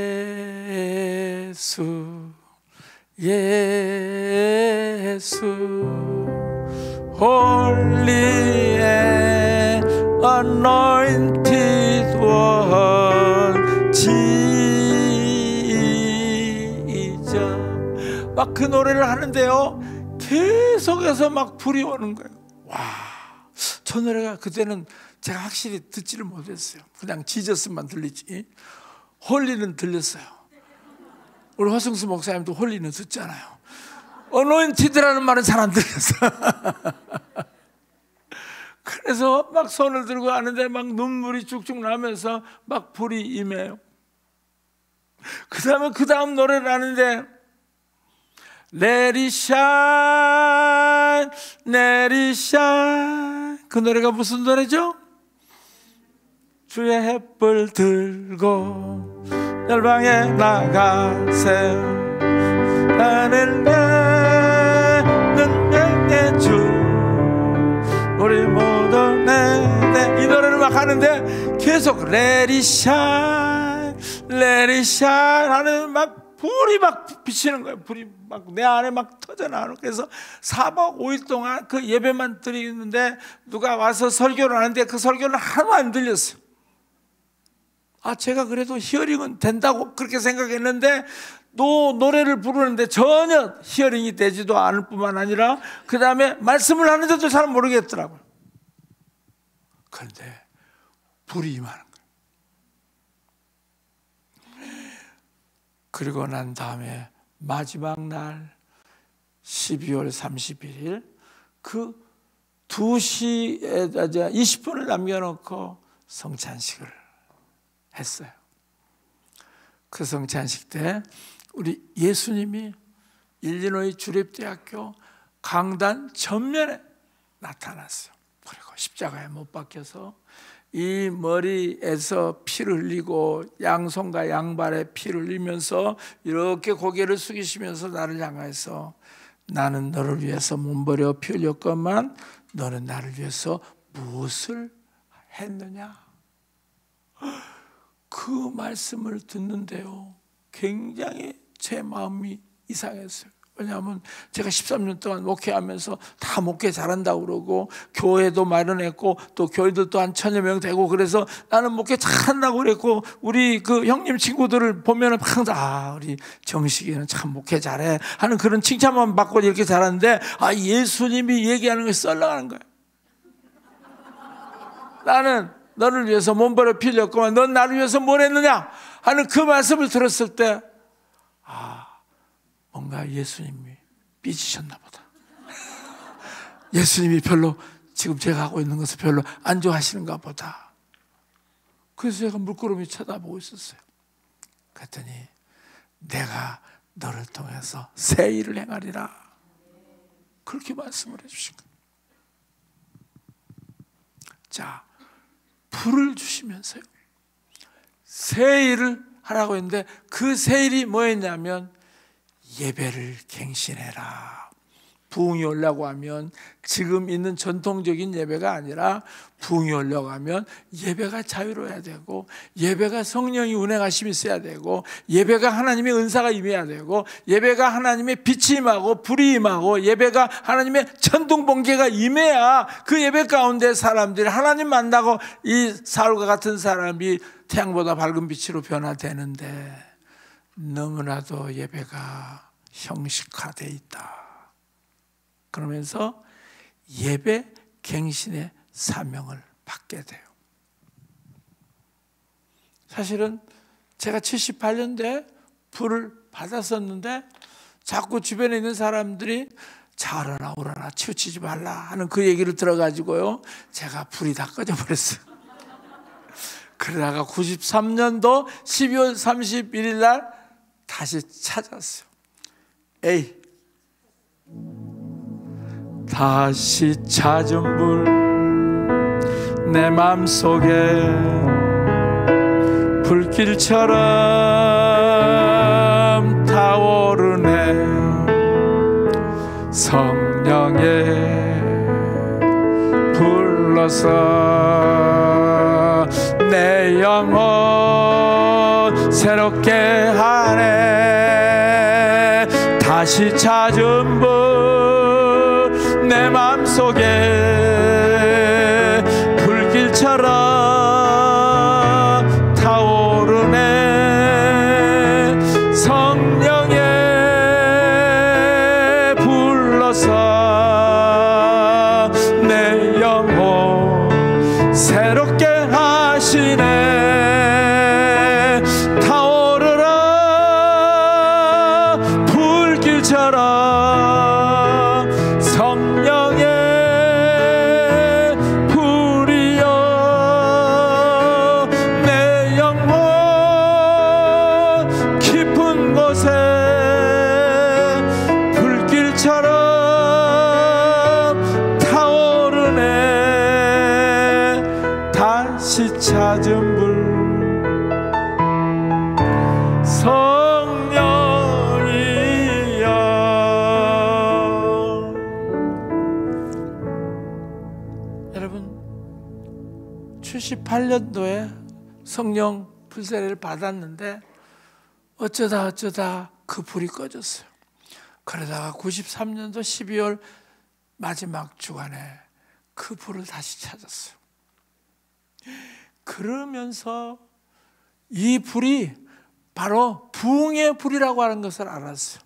A: 예수 Holy Anointed One Jesus 막그 노래를 하는데요 계속해서 막 불이 오는 거예요 와저 노래가 그때는 제가 확실히 듣지를 못했어요. 그냥 지저스만 들리지. 홀리는 들렸어요. 우리 허승수 목사님도 홀리는 듣잖아요. 어노인티드라는 말은 잘 안 들렸어. [LAUGHS] 그래서 막 손을 들고 하는데 막 눈물이 쭉쭉 나면서 막 불이 임해요. 그 다음에 그 다음 노래를 하는데 it shine. 그 노래가 무슨 노래죠? 주의 햇불 들고 열방에 나가세 나는 내는 주 우리 모두 내이 노래를 막 하는데 계속 shine, shine 하는 막 불이 막 비치는 거예요. 불이 막 내 안에 막 터져 나오는 그래서 4박 5일 동안 그 예배만 드리는데 누가 와서 설교를 하는데 그 설교는 하나도 안 들렸어요. 아, 제가 그래도 히어링은 된다고 그렇게 생각했는데 또 노래를 부르는데 전혀 히어링이 되지도 않을 뿐만 아니라 그 다음에 말씀을 하는데도 잘 모르겠더라고요. 그런데 불이 임하는 그리고 난 다음에 마지막 날 12월 31일 그 2시에 20분을 남겨놓고 성찬식을 했어요. 그 성찬식 때 우리 예수님이 일리노이 주립대학교 강단 전면에 나타났어요. 그리고 십자가에 못 박혀서 이 머리에서 피를 흘리고 양손과 양발에 피를 흘리면서 이렇게 고개를 숙이시면서 나를 향해서 나는 너를 위해서 몸버려 피 흘렸건만 너는 나를 위해서 무엇을 했느냐? 그 말씀을 듣는데요. 굉장히 제 마음이 이상했어요. 왜냐하면 제가 13년 동안 목회하면서 다 목회 잘한다고 그러고 교회도 마련했고 또 교회들도 한 천여 명 되고 그래서 나는 목회 잘한다고 그랬고 우리 그 형님 친구들을 보면 은 항상 아 우리 정식이는 참 목회 잘해 하는 그런 칭찬만 받고 이렇게 잘하는데 아 예수님이 얘기하는 게 썰렁하는 거예요. 나는 너를 위해서 몸버려 필렸구만 넌 나를 위해서 뭘 했느냐 하는 그 말씀을 들었을 때 아. 뭔가 예수님이 삐지셨나 보다. [LAUGHS] 예수님이 별로 지금 제가 하고 있는 것을 별로 안 좋아하시는가 보다. 그래서 제가 물끄러미 쳐다보고 있었어요. 그랬더니 내가 너를 통해서 새 일을 행하리라. 그렇게 말씀을 해주신 거예요. 자, 불을 주시면서요. 새 일을 하라고 했는데 그 새 일이 뭐였냐면 예배를 갱신해라. 부흥이 올라고 하면 지금 있는 전통적인 예배가 아니라 부흥이 올라고 하면 예배가 자유로워야 되고 예배가 성령이 운행하심이 있어야 되고 예배가 하나님의 은사가 임해야 되고 예배가 하나님의 빛이 임하고 불이 임하고 예배가 하나님의 천둥 번개가 임해야 그 예배 가운데 사람들이 하나님 만나고 이 사울과 같은 사람이 태양보다 밝은 빛으로 변화되는데 너무나도 예배가 형식화되어 있다. 그러면서 예배 갱신의 사명을 받게 돼요. 사실은 제가 78년도에 불을 받았었는데 자꾸 주변에 있는 사람들이 자라나 오라나 치우치지 말라 하는 그 얘기를 들어가지고요. 제가 불이 다 꺼져버렸어요. [LAUGHS] 그러다가 93년도 12월 31일 날 다시 찾았어요. 에이, 다시 찾은 불 내 맘속에 불길처럼 타오르네 성령에 불러서 내 영혼 새롭게 하네 다시 찾은 분 내 맘속에 78년도에 성령 불세례를 받았는데 어쩌다 어쩌다 그 불이 꺼졌어요. 그러다가 93년도 12월 마지막 주간에 그 불을 다시 찾았어요. 그러면서 이 불이 바로 부흥의 불이라고 하는 것을 알았어요.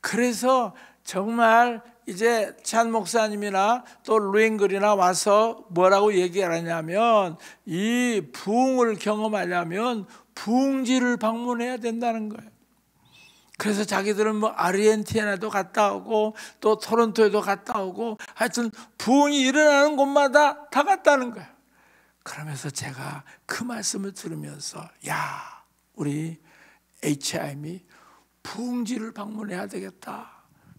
A: 그래서 정말 이제 찬 목사님이나 또 루잉글이나 와서 뭐라고 얘기하냐면 이 부흥을 경험하려면 부흥지를 방문해야 된다는 거예요. 그래서 자기들은 뭐 아르헨티나도 갔다 오고 또 토론토에도 갔다 오고 하여튼 부흥이 일어나는 곳마다 다 갔다는 거예요. 그러면서 제가 그 말씀을 들으면서 야 우리 HIM이 부흥지를 방문해야 되겠다.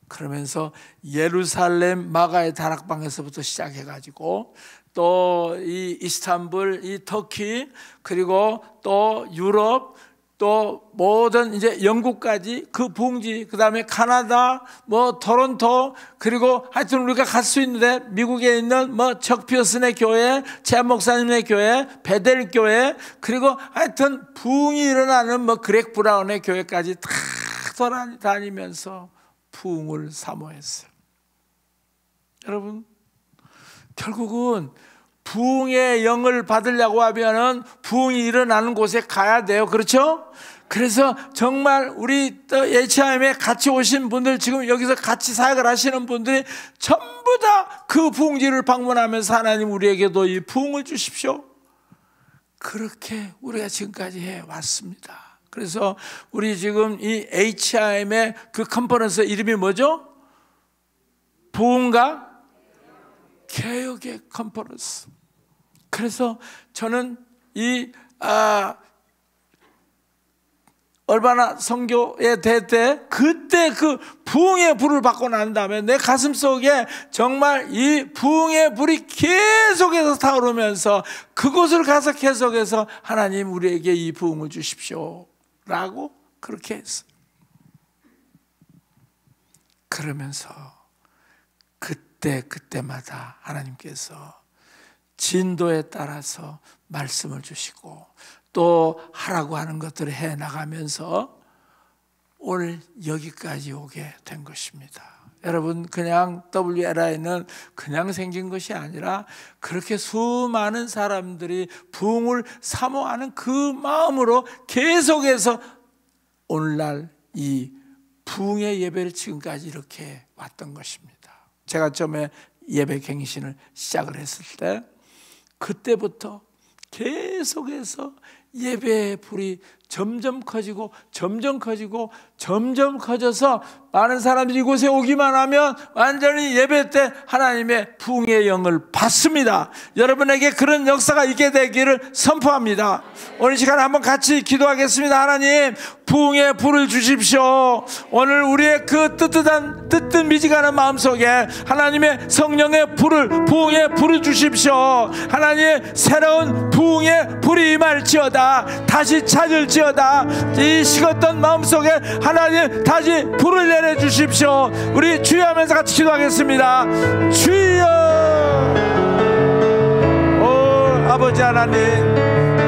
A: 그러면서 예루살렘 마가의 다락방에서부터 시작해 가지고 또 이 이스탄불, 이 터키 그리고 또 유럽 또 모든 이제 영국까지 그 부흥지 그다음에 카나다 뭐 토론토 그리고 하여튼 우리가 갈 수 있는데 미국에 있는 뭐 척피어슨의 교회, 제 목사님의 교회, 베델 교회 그리고 하여튼 부흥이 일어나는 뭐 그렉 브라운의 교회까지 다 돌아다니면서 부흥을 사모했어요. 여러분 결국은 부흥의 영을 받으려고 하면은 부흥이 일어나는 곳에 가야 돼요. 그렇죠? 그래서 정말 우리 또 HIM에 같이 오신 분들 지금 여기서 같이 사역을 하시는 분들이 전부 다 그 부흥지를 방문하면서 하나님 우리에게도 이 부흥을 주십시오. 그렇게 우리가 지금까지 해 왔습니다. 그래서 우리 지금 이 HIM의 그 컨퍼런스 이름이 뭐죠? 부흥과 개혁의 컨퍼런스. 그래서 저는 이 아, 얼마나 성교에 대때 그때 그 부흥의 불을 받고 난 다음에 내 가슴 속에 정말 이 부흥의 불이 계속해서 타오르면서 그곳을 가서 계속해서 하나님 우리에게 이 부흥을 주십시오. 라고 그렇게 했어요. 그러면서 그때 그때마다 하나님께서 진도에 따라서 말씀을 주시고 또 하라고 하는 것들을 해 나가면서 오늘 여기까지 오게 된 것입니다. 여러분 그냥 WLI는 그냥 생긴 것이 아니라 그렇게 수많은 사람들이 부흥을 사모하는 그 마음으로 계속해서 오늘날 이 부흥의 예배를 지금까지 이렇게 왔던 것입니다. 제가 처음에 예배 갱신을 시작을 했을 때 그때부터 계속해서 예배의 불이 점점 커지고 점점 커지고 점점 커져서 많은 사람들이 이곳에 오기만 하면 완전히 예배 때 하나님의 부흥의 영을 받습니다. 여러분에게 그런 역사가 있게 되기를 선포합니다. 오늘 시간 한번 같이 기도하겠습니다. 하나님 부흥의 불을 주십시오. 오늘 우리의 그 뜨뜻한 뜨뜻 미지근한 마음속에 하나님의 성령의 불을 부흥의 불을 주십시오. 하나님 새로운 부흥의 불이 임할지어다 다시 찾을지 어다 이 식었던 마음속에 하나님 다시 불을 내려 주십시오. 우리 주여 하면서 같이 기도하겠습니다. 주여 오 아버지 하나님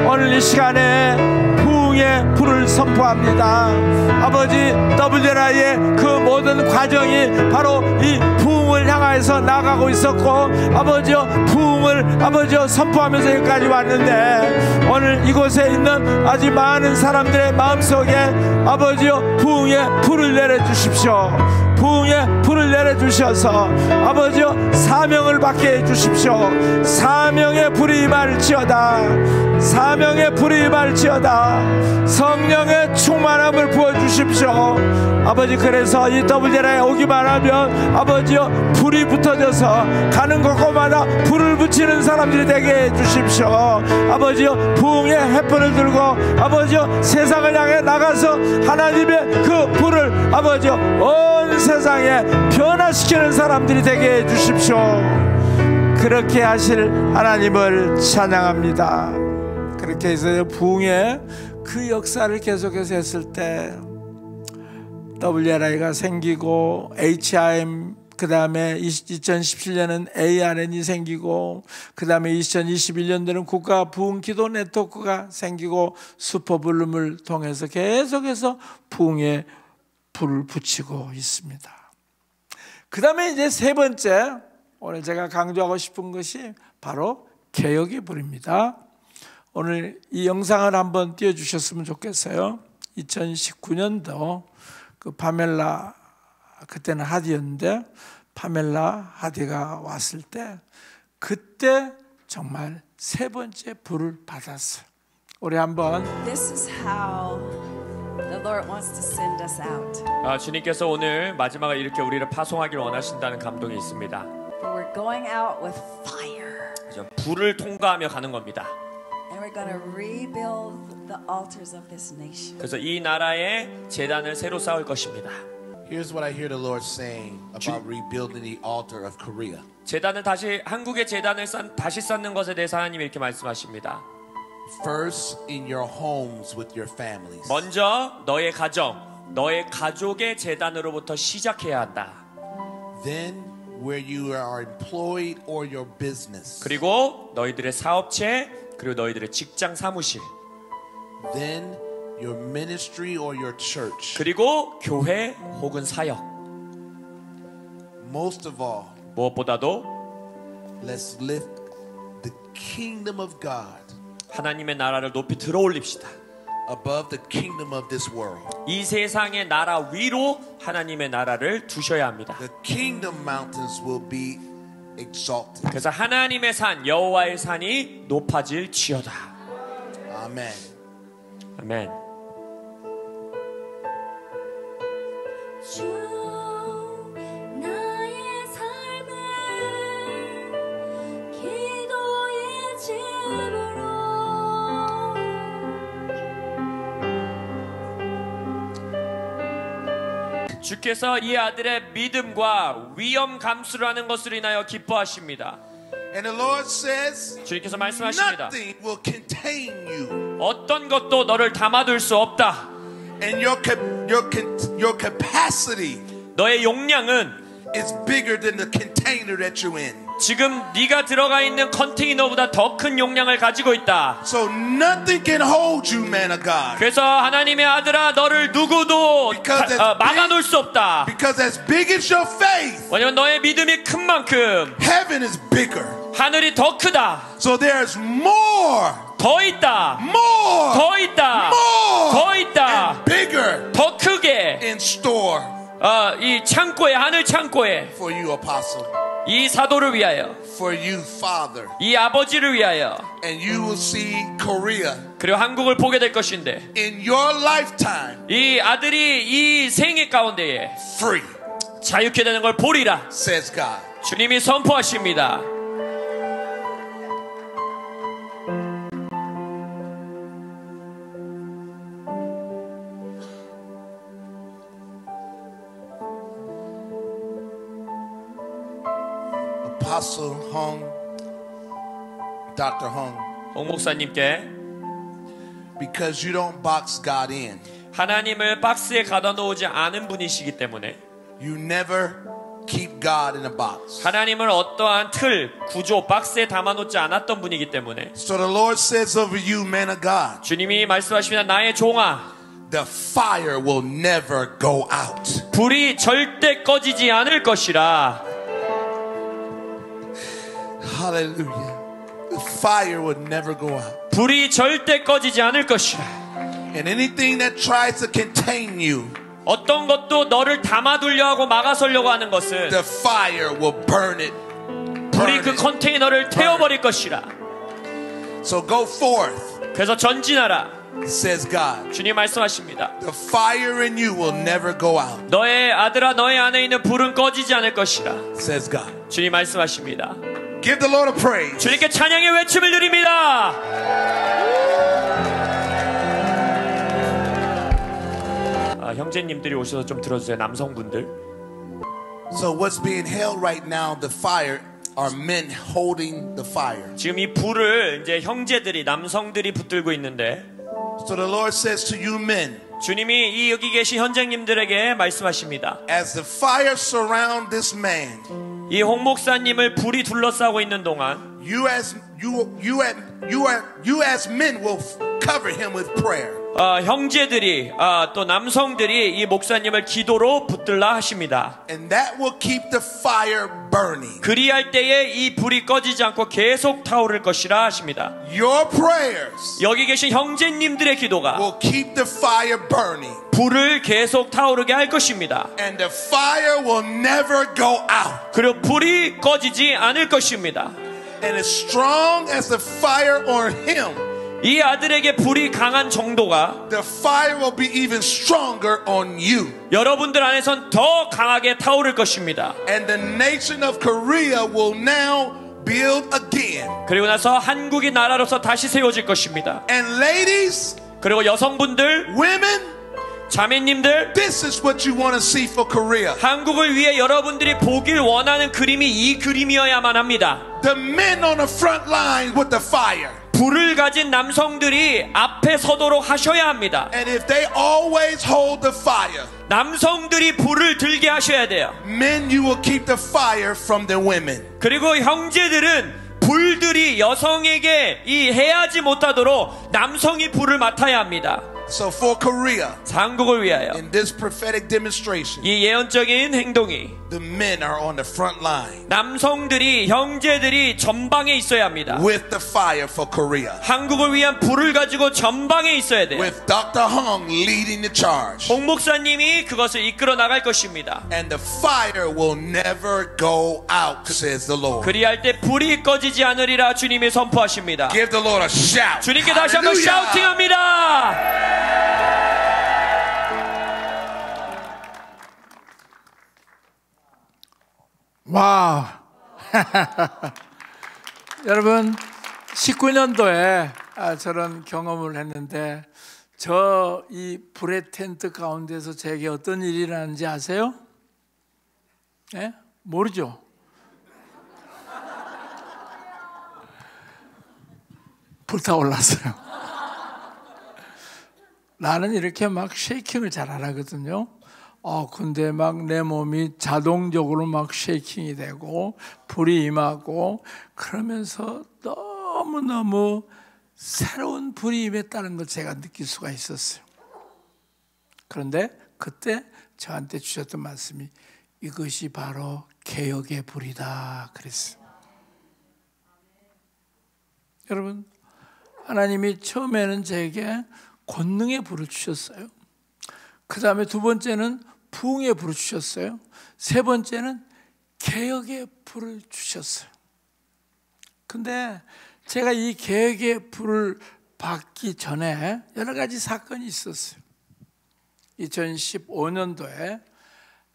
A: 오늘 이 시간에 부흥의 불을 선포합니다. 아버지 WLI의 그 모든 과정이 바로 이 부흥을 향하여서 나가고 있었고 아버지여 부흥을 아버지여 선포하면서 여기까지 왔는데 오늘 이곳에 있는 아주 많은 사람들의 마음속에 아버지여 부흥의 불을 내려 주십시오. 부흥의 불을 내려 주셔서 아버지여 사명을 받게 해 주십시오. 사명의 불이 임할지어다. 사명의 불이 임할지어다. 성령의 충만함을 부어 주십시오. 아버지 그래서 이 더블제라에 오기만 하면 아버지여 불이 붙어져서 가는 곳곳마다 불을 붙이는 사람들이 되게 해 주십시오. 아버지여 부흥의 햇불을 들고 아버지여 세상을 향해 나가서 하나님의 그 불을 아버지여 온 세상에 변화시키는 사람들이 되게 해 주십시오. 그렇게 하실 하나님을 찬양합니다. 그렇게 해서 부흥의 그 역사를 계속해서 했을 때 WRI가 생기고 HIM 그 다음에 2017년은 ARN이 생기고 그 다음에 2021년도는 국가 부흥 기도 네트워크가 생기고 슈퍼블룸을 통해서 계속해서 부흥에 불을 붙이고 있습니다. 그 다음에 이제 세 번째 오늘 제가 강조하고 싶은 것이 바로 개혁의 불입니다. 오늘 이 영상을 한번 띄워주셨으면 좋겠어요. 2019년도 그 파멜라 그때는 하디였는데 파멜라 하디가 왔을 때 그때 정말 세 번째 불을 받았어요. 우리 한번
B: This is how the Lord wants to send us out.
C: 아, 주님께서 오늘 마지막에 이렇게 우리를 파송하길 원하신다는 감동이 있습니다.
B: But we're going out with fire.
C: 그죠? 불을 통과하며 가는 겁니다.
B: And we're going to rebuild the altars of this nation.
C: 그래서 이 나라의 재단을 새로 쌓을 것입니다.
D: Here's what I hear the Lord saying about rebuilding the altar of Korea.
C: 재단을 다시 한국의 재단을 쌓, 다시 쌓는 것에 대해서 하나님이 이렇게 말씀하십니다.
D: First, in your homes with your families.
C: 먼저 너의 가정, 너의 가족의 재단으로부터 시작해야 한다.
D: Then, where you are employed or your business.
C: 그리고 너희들의 사업체, 그리고 너희들의 직장 사무실,
D: Then, your ministry or your church.
C: 그리고 교회 혹은 사역.
D: Most of all,
C: 무엇보다도
D: let's lift the kingdom of God
C: 하나님의 나라를 높이 들어올립시다.
D: above the kingdom of this world.
C: 이 세상의 나라 위로 하나님의 나라를 두셔야 합니다.
D: The kingdom mountains will be exalted.
C: 그래서 하나님의 산 여호와의 산이 높아질지어다.
D: Amen.
C: 아멘.
E: 주
C: 주께서 이 아들의 믿음과 위험 감수를 하는 것으로 인하여 기뻐하십니다.
D: And the Lord says,
C: 주님께서 말씀하십니다.
D: nothing will contain you.
C: 어떤 것도 너를 담아둘 수 없다.
D: And your, your, your capacity
C: 너의 용량은
D: is bigger than the container that you're in.
C: 지금 네가 들어가 있는 컨테이너보다 더 큰 용량을 가지고 있다.
D: So nothing can hold you, man of God.
C: 그래서 하나님의 아들아 너를 누구도
D: Because
C: 가- 어,
D: it's
C: 막아놓을 수 없다.
D: Because as big as your faith,
C: 왜냐면 너의 믿음이 큰 만큼
D: heaven is bigger.
C: 하늘이 더 크다.
D: So there's more,
C: 더 있다.
D: more,
C: 더 있다.
D: more,
C: 더 있다.
D: and bigger
C: 더 크게
D: in store
C: 어, 이 창고에 하늘 창고에
D: for you, Apostle,
C: 이 사도를 위하여
D: for you, Father.
C: 이 아버지를 위하여
D: And you will see Korea
C: 그리고 한국을 보게 될 것인데
D: in your lifetime
C: 이 아들이 이 생애 가운데에
D: free,
C: 자유케 되는 걸 보리라
D: says God.
C: 주님이 선포하십니다.
D: Apostle Hung, Dr. Hung,
C: 홍 목사님께
D: because you don't box God in,
C: 하나님을 박스에 가둬 놓지 않은 분이시기 때문에
D: you never keep God in a box.
C: 하나님을 어떠한 틀, 구조, 박스에 담아 놓지 않았던 분이기 때문에
D: So the Lord says over you, man of God,
C: 주님이 말씀하십니다. 나의 종아,
D: the fire will never go out.
C: 불이 절대 꺼지지 않을 것이라.
D: Hallelujah. The fire will never go out.
C: 불이 절대 꺼지지 않을 것이라.
D: And anything that tries to contain you,
C: 어떤 것도 너를 담아두려 하고 막아서려고 하는 것은
D: the fire will burn it.
C: 불이 그. 컨테이너를 태워버릴 것이라.
D: So go forth,
C: 그래서 전진하라.
D: says God.
C: 주님 말씀하십니다.
D: The fire in you will never go out,
C: 너의 아들아 너의 안에 있는 불은 꺼지지 않을 것이라.
D: says God.
C: 주님 말씀하십니다.
D: Give the Lord a praise.
C: 주님께 찬양의 외침을 드립니다. 아, 형제님들이 오셔서 좀 들어주세요. 남성분들.
D: So what's being held right now, the fire, are men holding the fire.
C: 지금 이 불을 이제 형제들이 남성들이 붙들고 있는데
D: So the Lord says to you men,
C: 주님이 이 여기 계신 현장님들에게 말씀하십니다.
D: as the fire surround this man,
C: 이 홍 목사님을 불이 둘러싸고 있는 동안
D: you as you you as you as you as men will cover him with prayer.
C: 어, 형제들이 아, 또 남성들이 이 목사님을 기도로 붙들라 하십니다.
D: And that will keep the fire burning.
C: 그리할 때에 이 불이 꺼지지 않고 계속 타오를 것이라 하십니다.
D: Your prayers
C: 여기 계신 형제님들의 기도가
D: will keep the fire burning.
C: 불을 계속 타오르게 할 것입니다.
D: And the fire will never go out.
C: 그리고 불이 꺼지지 않을 것입니다.
D: And as strong as the fire on him,
C: 이 아들에게 불이 강한 정도가
D: the fire will be even stronger on you.
C: 여러분들 안에선 더 강하게 타오를 것입니다.
D: And the nation of Korea will now build again.
C: 그리고 나서 한국이 나라로서 다시 세워질 것입니다.
D: And ladies,
C: 그리고 여성분들,
D: women,
C: 자매님들,
D: this is what you want to see for Korea.
C: 한국을 위해 여러분들이 보길 원하는 그림이 이 그림이어야만 합니다.
D: The men on the front line with the fire.
C: 불을 가진 남성들이 앞에 서도록 하셔야 합니다.
D: And if they always hold the fire,
C: 남성들이 불을 들게 하셔야 돼요.
D: men, you will keep the fire from the women.
C: 그리고 형제들은 불들이 여성에게 이 해하지 못하도록 남성이 불을 맡아야 합니다.
D: So for Korea,
C: 한국을 위하여
D: in this prophetic demonstration,
C: 이 예언적인 행동이
D: the men are on the front line
C: 남성들이 형제들이 전방에 있어야 합니다.
D: with the fire for Korea.
C: 한국을 위한 불을 가지고 전방에 있어야 돼요.
D: With Dr. Hung leading the charge.
C: 홍 목사님이 그것을 이끌어 나갈 것입니다.
D: And the fire will never go out, says the Lord.
C: 그리할 때 불이 꺼지지 않으리라 주님이 선포하십니다.
D: Give the Lord a shout.
C: 주님께 다시 한번. 샤우팅합니다.
A: 와. [LAUGHS] 여러분 19년도에 아, 저런 경험을 했는데 저 이 불의 텐트 가운데서 제게 어떤 일이 일어나는지 아세요? 예? 모르죠. [LAUGHS] 불타올랐어요. 나는 이렇게 막 쉐이킹을 잘 안 하거든요. 어, 근데 막 내 몸이 자동적으로 막 쉐이킹이 되고 불이 임하고 그러면서 너무너무 새로운 불이 임했다는 걸 제가 느낄 수가 있었어요. 그런데 그때 저한테 주셨던 말씀이 이것이 바로 개혁의 불이다 그랬어요. 여러분 하나님이 처음에는 제게 권능의 불을 주셨어요. 그 다음에 두 번째는 부흥의 불을 주셨어요. 세 번째는 개혁의 불을 주셨어요. 근데 제가 이 개혁의 불을 받기 전에 여러 가지 사건이 있었어요. 2015년도에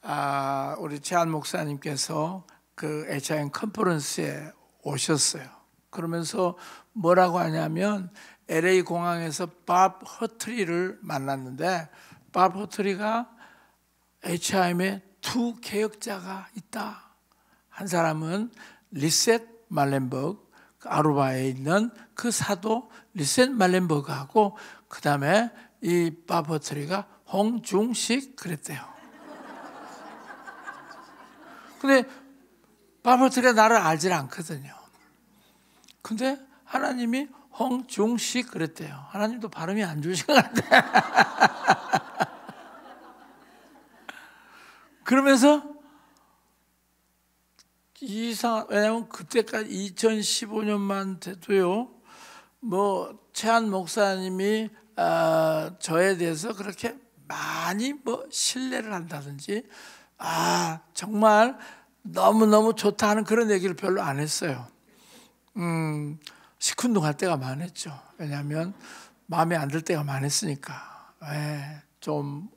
A: 아, 우리 최한 목사님께서 그 HIM 컨퍼런스에 오셨어요. 그러면서 뭐라고 하냐면 LA 공항에서 밥 허트리를 만났는데 밥 허트리가 HIM에 두 개혁자가 있다. 한 사람은 리셋 말렌버그 그 아루바에 있는 그 사도 리셋 말렌버그하고 그 다음에 이밥 허트리가 홍중식 그랬대요. 근데 바버트가 나를 알질 않거든요. 근데 하나님이 홍중식 그랬대요. 하나님도 발음이 안 좋으신 것 같아. [LAUGHS] 그러면서 이상 왜냐면 그때까지 2015년만 돼도요. 뭐 최한 목사님이 아, 저에 대해서 그렇게 많이 뭐 신뢰를 한다든지 아 정말 너무 너무 좋다 하는 그런 얘기를 별로 안 했어요. 음 시큰둥할 때가 많았죠. 왜냐하면 마음에 안 들 때가 많았으니까 예, 좀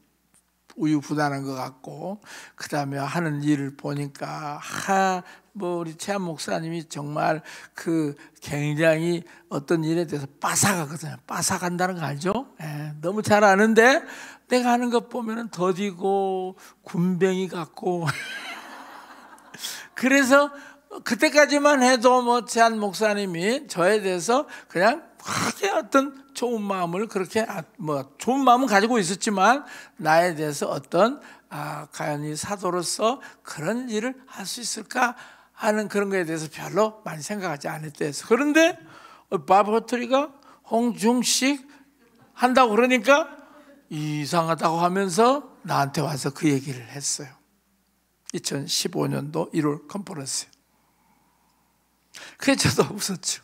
A: 우유부단한 것 같고 그 다음에 하는 일을 보니까 하, 뭐 우리 최한 목사님이 정말 그 굉장히 어떤 일에 대해서 빠삭하거든요. 빠삭한다는 거 알죠? 예, 너무 잘 아는데 내가 하는 것 보면은 더디고 군뱅이 같고 [LAUGHS] 그래서 그때까지만 해도 뭐 제한 목사님이 저에 대해서 그냥 크게 어떤 좋은 마음을 그렇게 아, 뭐 좋은 마음은 가지고 있었지만 나에 대해서 어떤 아 과연 이 사도로서 그런 일을 할 수 있을까 하는 그런 거에 대해서 별로 많이 생각하지 않았대요. 그런데 밥 허트리가 홍중식 한다고 그러니까 이상하다고 하면서 나한테 와서 그 얘기를 했어요. 2015년도 1월 컨퍼런스. 그래서 저도 웃었죠.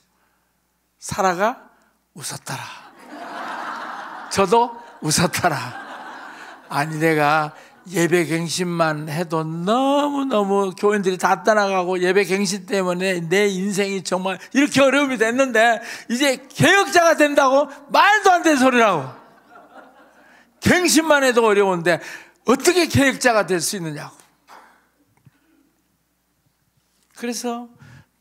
A: 사라가 웃었더라. 저도 웃었더라. 아니 내가 예배 갱신만 해도 너무너무 교인들이 다 떠나가고 예배 갱신 때문에 내 인생이 정말 이렇게 어려움이 됐는데 이제 개혁자가 된다고 말도 안 되는 소리라고. 갱신만 해도 어려운데 어떻게 개혁자가 될 수 있느냐고. 그래서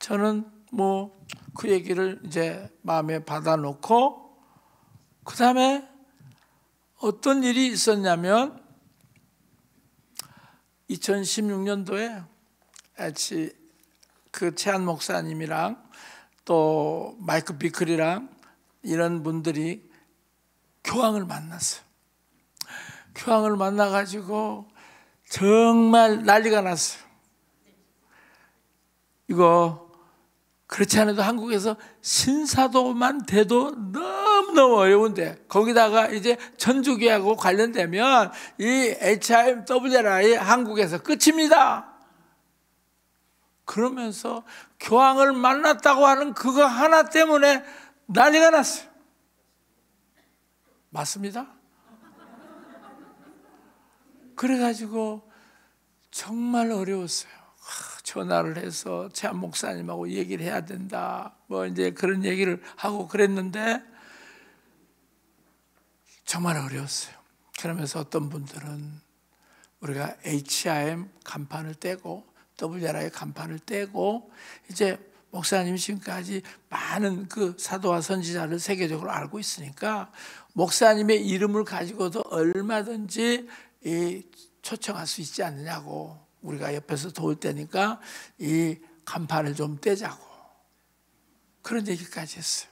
A: 저는 뭐 그 얘기를 이제 마음에 받아놓고 그 다음에 어떤 일이 있었냐면 2016년도에 같이 그 최한 목사님이랑 또 마이크 비클이랑 이런 분들이 교황을 만났어요. 교황을 만나가지고 정말 난리가 났어요. 이거 그렇지 않아도 한국에서 신사도만 돼도 너무너무 어려운데 거기다가 이제 전주교하고 관련되면 이 HIMWRI 한국에서 끝입니다. 그러면서 교황을 만났다고 하는 그거 하나 때문에 난리가 났어요. 맞습니다? 그래가지고 정말 어려웠어요. 전화를 해서 최한 목사님하고 얘기를 해야 된다. 뭐 이제 그런 얘기를 하고 그랬는데 정말 어려웠어요. 그러면서 어떤 분들은 우리가 HIM 간판을 떼고 WRI 간판을 떼고 이제 목사님 지금까지 많은 그 사도와 선지자를 세계적으로 알고 있으니까 목사님의 이름을 가지고도 얼마든지 이 초청할 수 있지 않느냐고 우리가 옆에서 도울 때니까 이 간판을 좀 떼자고. 그런 얘기까지 했어요.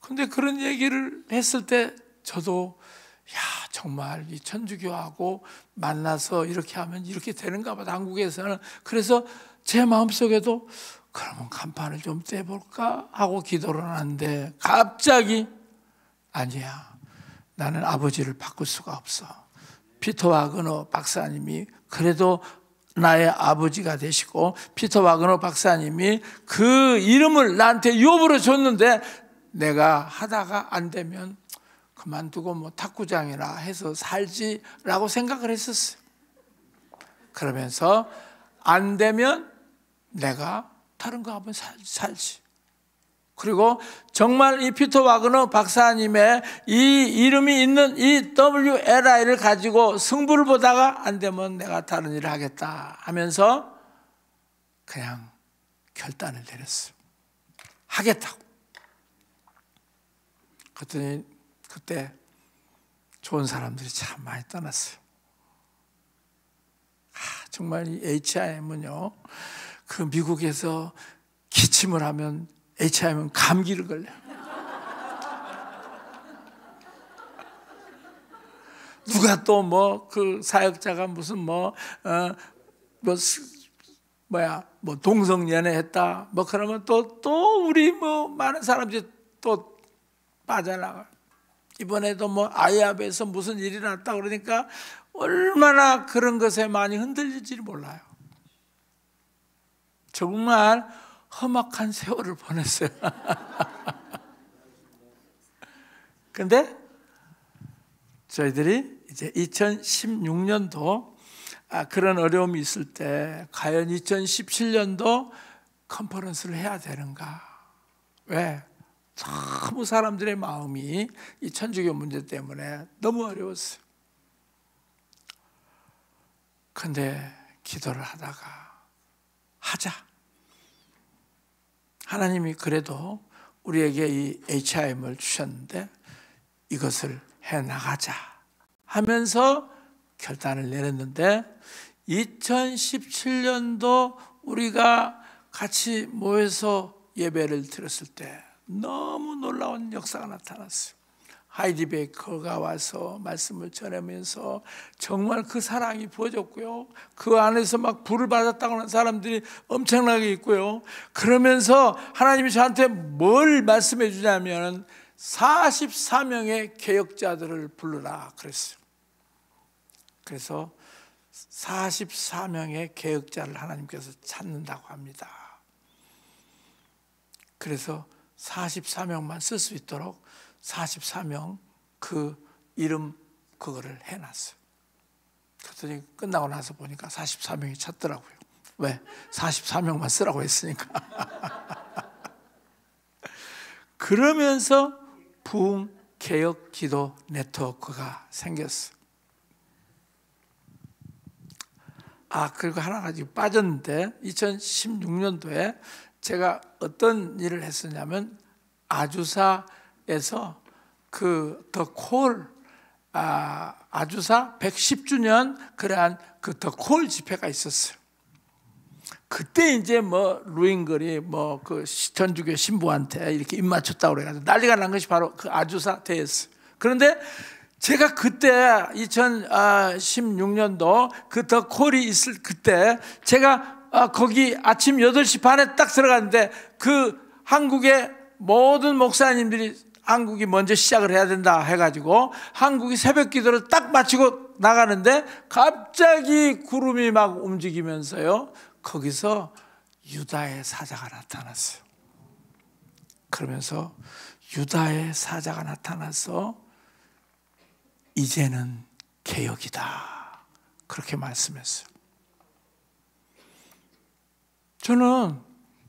A: 근데 그런 얘기를 했을 때 저도 야 정말 이 천주교하고 만나서 이렇게 하면 이렇게 되는가 보다 한국에서는. 그래서 제 마음속에도 그러면 간판을 좀 떼볼까 하고 기도를 하는데 갑자기 아니야. 나는 아버지를 바꿀 수가 없어 피터 와그너 박사님이 그래도 나의 아버지가 되시고 피터 와그너 박사님이 그 이름을 나한테 유업으로 줬는데 내가 하다가 안 되면 그만두고 뭐 탁구장이나 해서 살지라고 생각을 했었어요. 그러면서 안 되면 내가 다른 거 한번 살, 살지. 그리고 정말 이 피터 와그너 박사님의 이 이름이 있는 이 WLI를 가지고 승부를 보다가 안 되면 내가 다른 일을 하겠다 하면서 그냥 결단을 내렸어요. 하겠다고. 그랬더니 그때 좋은 사람들이 참 많이 떠났어요. 아, 정말 이 HIM은요, 그 미국에서 기침을 하면 HIM은 감기를 걸려요. 누가 또 뭐 그 사역자가 무슨 뭐, 어, 뭐, 스- 뭐야, 뭐 동성연애 했다. 뭐 그러면 또, 또 우리 뭐 많은 사람들이 또 빠져나가. 이번에도 뭐 아이압에서 무슨 일이 났다 그러니까 얼마나 그런 것에 많이 흔들릴지 몰라요. 정말 험악한 세월을 보냈어요. [LAUGHS] 근데 저희들이 이제 2016년도 아, 그런 어려움이 있을 때 과연 2017년도 컨퍼런스를 해야 되는가? 왜? 너무 사람들의 마음이 이 천주교 문제 때문에 너무 어려웠어요. 근데 기도를 하다가 하자. 하나님이 그래도 우리에게 이 HIM을 주셨는데 이것을 해 나가자 하면서 결단을 내렸는데 2017년도 우리가 같이 모여서 예배를 드렸을 때 너무 놀라운 역사가 나타났어요. 하이디 베이커가 와서 말씀을 전하면서 정말 그 사랑이 부어졌고요. 그 안에서 막 불을 받았다고 하는 사람들이 엄청나게 있고요. 그러면서 하나님이 저한테 뭘 말씀해 주냐면 44명의 개혁자들을 불러라 그랬어요. 그래서 44명의 개혁자를 하나님께서 찾는다고 합니다. 그래서 44명만 쓸 수 있도록 44명 그 이름 그거를 해놨어요. 그랬더니 끝나고 나서 보니까 44명이 찾더라고요. 왜? 44명만 쓰라고 했으니까. [LAUGHS] 그러면서 부흥 개혁 기도 네트워크가 생겼어. 아 그리고 하나 가지고 빠졌는데 2016년도에 제가 어떤 일을 했었냐면 아주사 에서 그 더콜 아, 아주사 110주년 그러한 그 더콜 집회가 있었어요. 그때 이제 뭐 루인글이 뭐 그 전주교 신부한테 이렇게 입 맞췄다고 그래가지고 난리가 난 것이 바로 그 아주사 대였어요. 그런데 제가 그때 2016년도 그 더 콜이 있을 그때 제가 아, 거기 아침 8시 반에 딱 들어갔는데 그 한국의 모든 목사님들이 한국이 먼저 시작을 해야 된다 해가지고 한국이 새벽 기도를 딱 마치고 나가는데 갑자기 구름이 막 움직이면서요. 거기서 유다의 사자가 나타났어요. 그러면서 유다의 사자가 나타나서 이제는 개혁이다. 그렇게 말씀했어요. 저는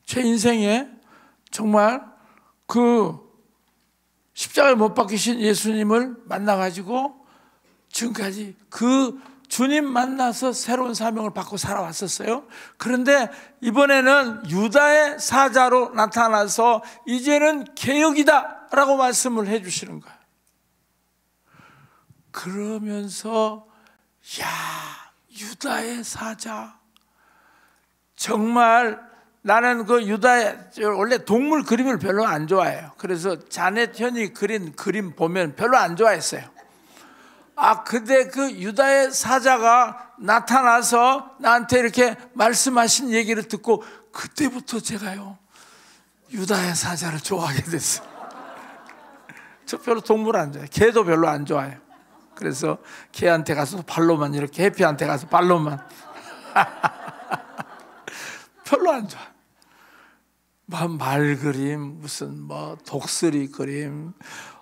A: 제 인생에 정말 그 십자가에 못 박히신 예수님을 만나가지고 지금까지 그 주님 만나서 새로운 사명을 받고 살아왔었어요. 그런데 이번에는 유다의 사자로 나타나서 이제는 개혁이다 라고 말씀을 해 주시는 거예요. 그러면서 야 유다의 사자 정말 나는 그 유다의 원래 동물 그림을 별로 안 좋아해요. 그래서 자넷 현이 그린 그림 보면 별로 안 좋아했어요. 아 근데 그 유다의 사자가 나타나서 나한테 이렇게 말씀하신 얘기를 듣고 그때부터 제가요 유다의 사자를 좋아하게 됐어요. [LAUGHS] 저 별로 동물 안 좋아해요. 개도 별로 안 좋아해요. 그래서 개한테 가서 발로만 이렇게 해피한테 가서 발로만 [LAUGHS] 별로 안 좋아. 말 그림 무슨 뭐 독수리 그림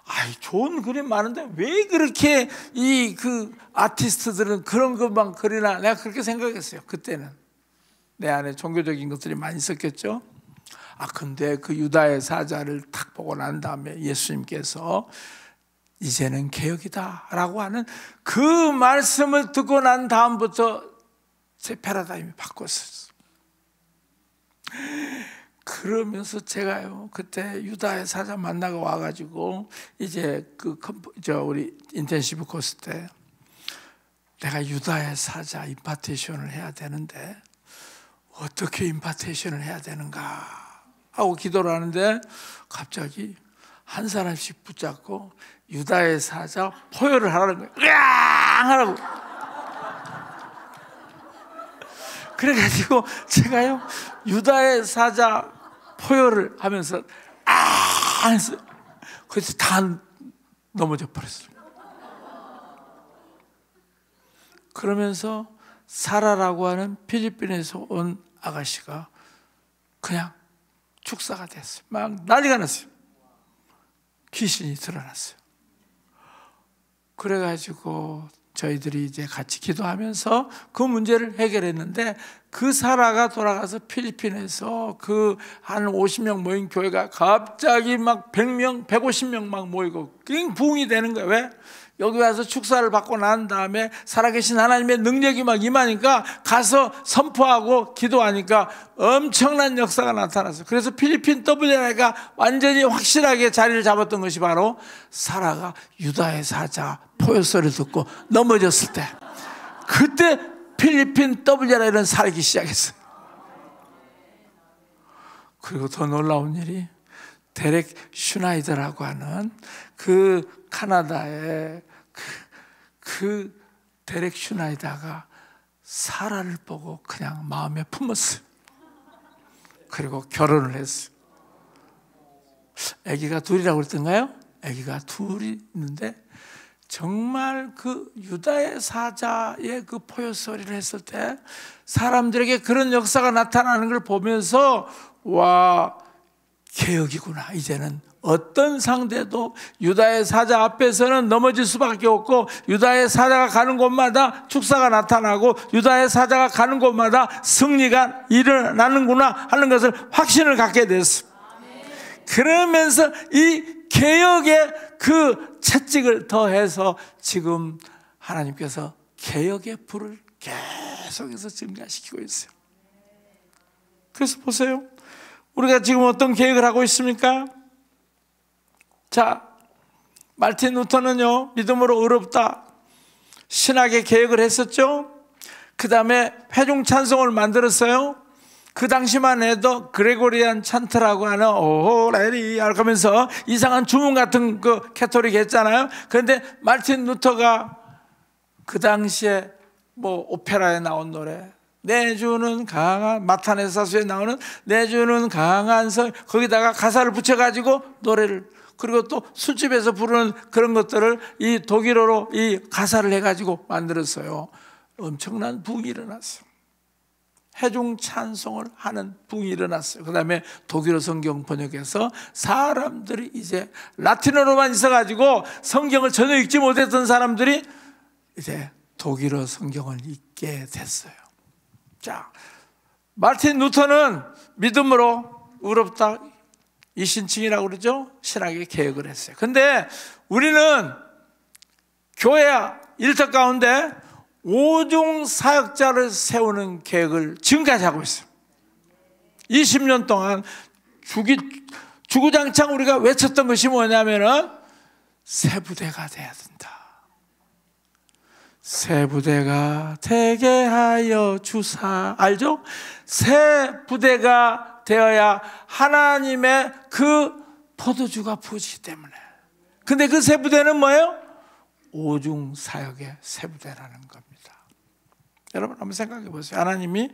A: 아이 좋은 그림 많은데 왜 그렇게 이 그 아티스트들은 그런 것만 그리나 내가 그렇게 생각했어요 그때는 내 안에 종교적인 것들이 많이 있었겠죠. 아 근데 그 유다의 사자를 탁 보고 난 다음에 예수님께서 이제는 개혁이다라고 하는 그 말씀을 듣고 난 다음부터 제 패러다임이 바뀌었어요. 그러면서 제가요 그때 유다의 사자 만나고 와가지고 이제 그 저 우리 인텐시브 코스 때 내가 유다의 사자 임파테이션을 해야 되는데 어떻게 임파테이션을 해야 되는가 하고 기도를 하는데 갑자기 한 사람씩 붙잡고 유다의 사자 포효를 하라는 거예요. 으앙 하라고. 그래가지고 제가요 유다의 사자 포효를 하면서 아 해서 그래서 다 넘어져 버렸어요. 그러면서 사라라고 하는 필리핀에서 온 아가씨가 그냥 축사가 됐어요. 막 난리가 났어요. 귀신이 드러났어요. 그래가지고 저희들이 이제 같이 기도하면서 그 문제를 해결했는데 그 사라가 돌아가서 필리핀에서 그 한 50명 모인 교회가 갑자기 막 100명, 150명 막 모이고 그냥 부흥이 되는 거예요. 왜? 여기 와서 축사를 받고 난 다음에 살아계신 하나님의 능력이 막 임하니까 가서 선포하고 기도하니까 엄청난 역사가 나타났어요. 그래서 필리핀 WNI가 완전히 확실하게 자리를 잡았던 것이 바로 사라가 유다의 사자 포효 소리를 듣고 넘어졌을 때 그때 필리핀 WNI는 살기 시작했어요. 그리고 더 놀라운 일이 데렉 슈나이더라고 하는 그 카나다의 그, 그 데렉 슈나이더가 사라를 보고 그냥 마음에 품었어요. 그리고 결혼을 했어요. 아기가 둘이라고 그랬던가요? 아기가 둘이 있는데 정말 그 유다의 사자의 그 포효 소리를 했을 때 사람들에게 그런 역사가 나타나는 걸 보면서 와 개혁이구나 이제는 어떤 상대도 유다의 사자 앞에서는 넘어질 수밖에 없고 유다의 사자가 가는 곳마다 축사가 나타나고 유다의 사자가 가는 곳마다 승리가 일어나는구나 하는 것을 확신을 갖게 됐습니다. 그러면서 이 개혁의 그 채찍을 더해서 지금 하나님께서 개혁의 불을 계속해서 증가시키고 있어요. 그래서 보세요. 우리가 지금 어떤 계획을 하고 있습니까? 자, 말틴 루터는요, 믿음으로 의롭다. 신학의 계획을 했었죠. 그 다음에 회중 찬송을 만들었어요. 그 당시만 해도 Gregorian chant라고 하는 오레리 하면서 이상한 주문 같은 그 가톨릭 했잖아요. 그런데 마틴 루터가 그 당시에 뭐 오페라에 나온 노래 내주는 강한 마탄의 사수에 나오는 내주는 강한 성 거기다가 가사를 붙여가지고 노래를 그리고 또 술집에서 부르는 그런 것들을 이 독일어로 이 가사를 해가지고 만들었어요. 엄청난 부흥이 일어났어요. 해중 찬송을 하는 붕이 일어났어요. 그 다음에 독일어 성경 번역해서 사람들이 이제 라틴어로만 있어가지고 성경을 전혀 읽지 못했던 사람들이 이제 독일어 성경을 읽게 됐어요. 자, 마틴 루터는 믿음으로 의롭다 이신칭이라고 그러죠? 신학의 개혁을 했어요. 근데 우리는 교회 일터 가운데 오중 사역자를 세우는 계획을 지금까지 하고 있어요. 20년 동안 주기, 주구장창 우리가 외쳤던 것이 뭐냐면은 새 부대가 돼야 된다. 새 부대가 되게 하여 주사. 알죠? 새 부대가 되어야 하나님의 그 포도주가 부어지기 때문에. 근데 그 새 부대는 뭐예요? 오중 사역의 새 부대라는 겁니다. 여러분 한번 생각해 보세요. 하나님이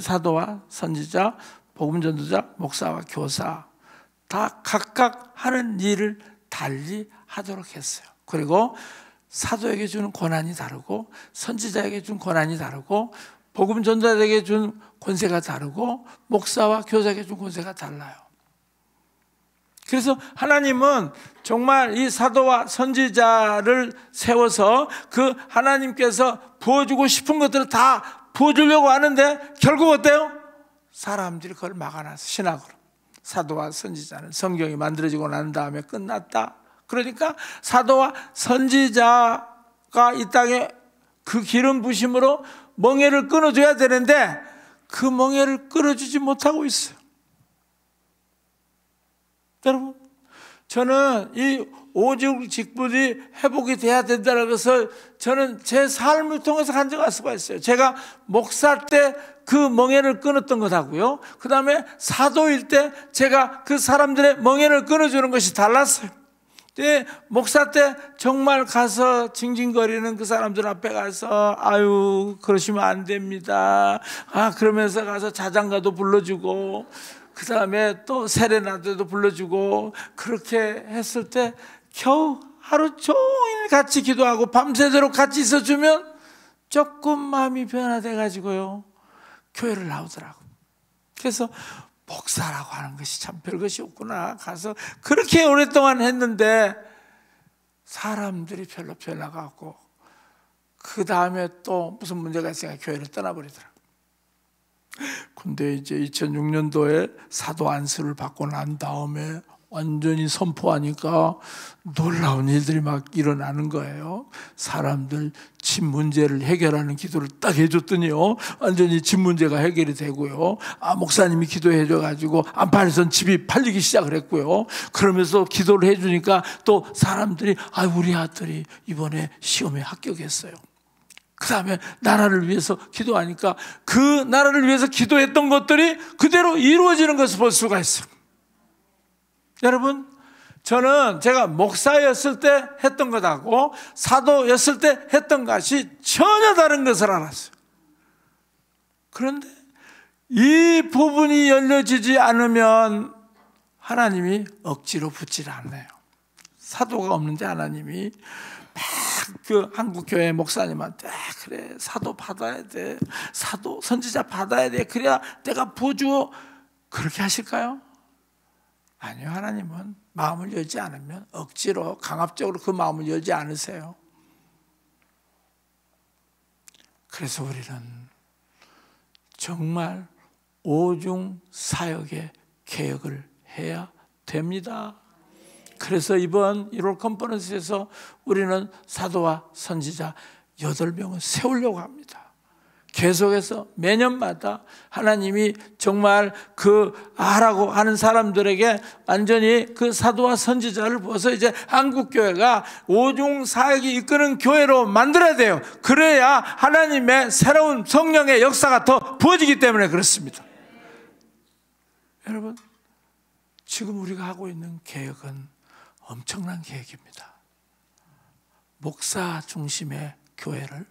A: 사도와 선지자, 복음 전도자, 목사와 교사 다 각각 하는 일을 달리 하도록 했어요. 그리고 사도에게 주는 권한이 다르고 선지자에게 준 권한이 다르고 복음 전도자에게 준 권세가 다르고 목사와 교사에게 준 권세가 달라요. 그래서 하나님은 정말 이 사도와 선지자를 세워서 그 하나님께서 부어주고 싶은 것들을 다 부어주려고 하는데 결국 어때요? 사람들이 그걸 막아놔서 신학으로. 사도와 선지자는 성경이 만들어지고 난 다음에 끝났다. 그러니까 사도와 선지자가 이 땅에 그 기름 부심으로 멍에를 끊어줘야 되는데 그 멍에를 끊어주지 못하고 있어요. 여러분, 저는 이 오직 직분이 회복이 돼야 된다는 것을 저는 제 삶을 통해서 간증할 수가 있어요. 제가 목사 때 그 멍에를 끊었던 것하고요. 그 다음에 사도일 때 제가 그 사람들의 멍에를 끊어주는 것이 달랐어요. 네, 목사 때 정말 가서 징징거리는 그 사람들 앞에 가서 아유 그러시면 안 됩니다. 아 그러면서 가서 자장가도 불러주고 그 다음에 또 세레나데도 불러주고 그렇게 했을 때 겨우 하루 종일 같이 기도하고 밤새도록 같이 있어주면 조금 마음이 변화돼 가지고요 교회를 나오더라고. 그래서 목사라고 하는 것이 참 별것이 없구나. 가서 그렇게 오랫동안 했는데 사람들이 별로 변화가 없고 그 다음에 또 무슨 문제가 있으니까 교회를 떠나버리더라고. 근데 이제 2006년도에 사도 안수를 받고 난 다음에 완전히 선포하니까 놀라운 일들이 막 일어나는 거예요. 사람들 집 문제를 해결하는 기도를 딱 해줬더니요. 완전히 집 문제가 해결이 되고요. 아, 목사님이 기도해줘가지고 안판에선 집이 팔리기 시작을 했고요. 그러면서 기도를 해주니까 또 사람들이 아, 우리 아들이 이번에 시험에 합격했어요. 그 다음에 나라를 위해서 기도하니까 그 나라를 위해서 기도했던 것들이 그대로 이루어지는 것을 볼 수가 있어요. 여러분, 저는 제가 목사였을 때 했던 것하고 사도였을 때 했던 것이 전혀 다른 것을 알았어요. 그런데 이 부분이 열려지지 않으면 하나님이 억지로 붙질 않네요. 사도가 없는데 하나님이 막 그 한국 교회 목사님한테 아, 그래 사도 받아야 돼 사도 선지자 받아야 돼 그래야 내가 보주어 그렇게 하실까요? 아니요 하나님은 마음을 열지 않으면 억지로 강압적으로 그 마음을 열지 않으세요. 그래서 우리는 정말 오중 사역의 개혁을 해야 됩니다. 그래서 이번 1월 컨퍼런스에서 우리는 사도와 선지자 8명을 세우려고 합니다. 계속해서 매년마다 하나님이 정말 그 하라고 하는 사람들에게 완전히 그 사도와 선지자를 부어서 이제 한국교회가 오중 사역이 이끄는 교회로 만들어야 돼요. 그래야 하나님의 새로운 성령의 역사가 더 부어지기 때문에 그렇습니다. 여러분, 지금 우리가 하고 있는 개혁은 엄청난 계획입니다. 목사 중심의 교회를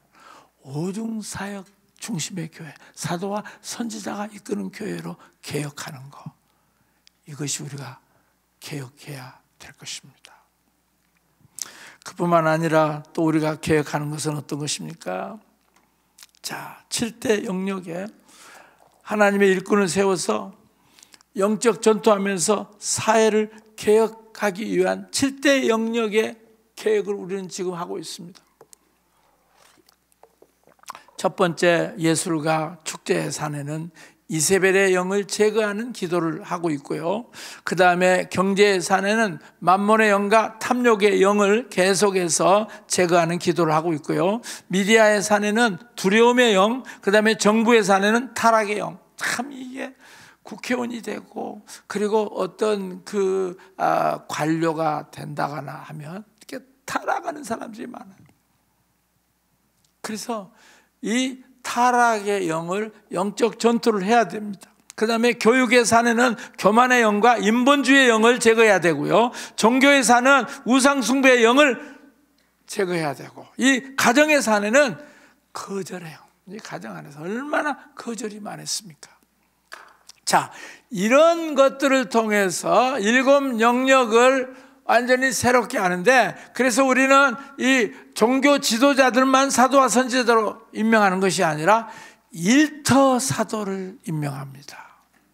A: 오중 사역 중심의 교회, 사도와 선지자가 이끄는 교회로 개혁하는 것. 이것이 우리가 개혁해야 될 것입니다. 그뿐만 아니라 또 우리가 개혁하는 것은 어떤 것입니까? 자, 7대 영역에 하나님의 일꾼을 세워서 영적 전투하면서 사회를 개혁하기 위한 7대 영역의 계획을 우리는 지금 하고 있습니다. 첫 번째 예술가 축제 산에는 이세벨의 영을 제거하는 기도를 하고 있고요. 그 다음에 경제 산에는 만몬의 영과 탐욕의 영을 계속해서 제거하는 기도를 하고 있고요. 미디아의 산에는 두려움의 영, 그 다음에 정부의 산에는 타락의 영. 참 이게 국회의원이 되고 그리고 어떤 그 아, 관료가 된다거나 하면 이렇게 타락하는 사람들이 많아요. 그래서 이 타락의 영을 영적 전투를 해야 됩니다. 그 다음에 교육의 산에는 교만의 영과 인본주의의 영을 제거해야 되고요. 종교의 산은 우상숭배의 영을 제거해야 되고, 이 가정의 산에는 거절의 영. 이 가정 안에서 얼마나 거절이 많았습니까? 자, 이런 것들을 통해서 일곱 영역을 완전히 새롭게 하는데 그래서 우리는 이 종교 지도자들만 사도와 선지자로 임명하는 것이 아니라 일터 사도를 임명합니다.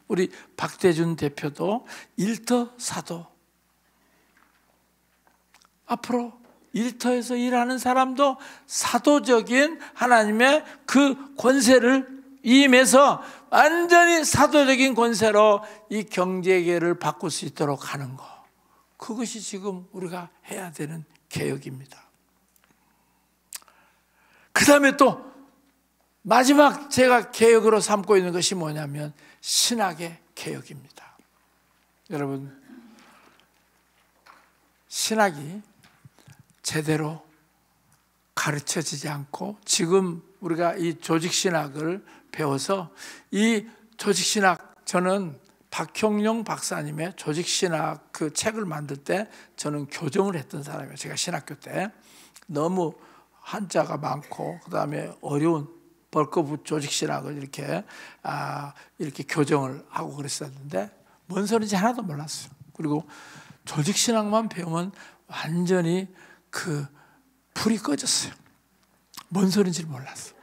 A: 우리 박대준 대표도 일터 사도 앞으로 일터에서 일하는 사람도 사도적인 하나님의 그 권세를 임해서 완전히 사도적인 권세로 이 경제계를 바꿀 수 있도록 하는 거. 그것이 지금 우리가 해야 되는 개혁입니다. 그 다음에 또 마지막 제가 개혁으로 삼고 있는 것이 뭐냐면 신학의 개혁입니다. 여러분, 신학이 제대로 가르쳐지지 않고 지금 우리가 이 조직신학을 배워서 이 조직신학 저는 박형룡 박사님의 조직신학 그 책을 만들 때 저는 교정을 했던 사람이에요. 제가 신학교 때 너무 한자가 많고 그 다음에 어려운 벌거부 조직신학을 이렇게 아 이렇게 교정을 하고 그랬었는데 뭔 소리인지 하나도 몰랐어요. 그리고 조직신학만 배우면 완전히 그 불이 꺼졌어요. 뭔 소리인지 몰랐어.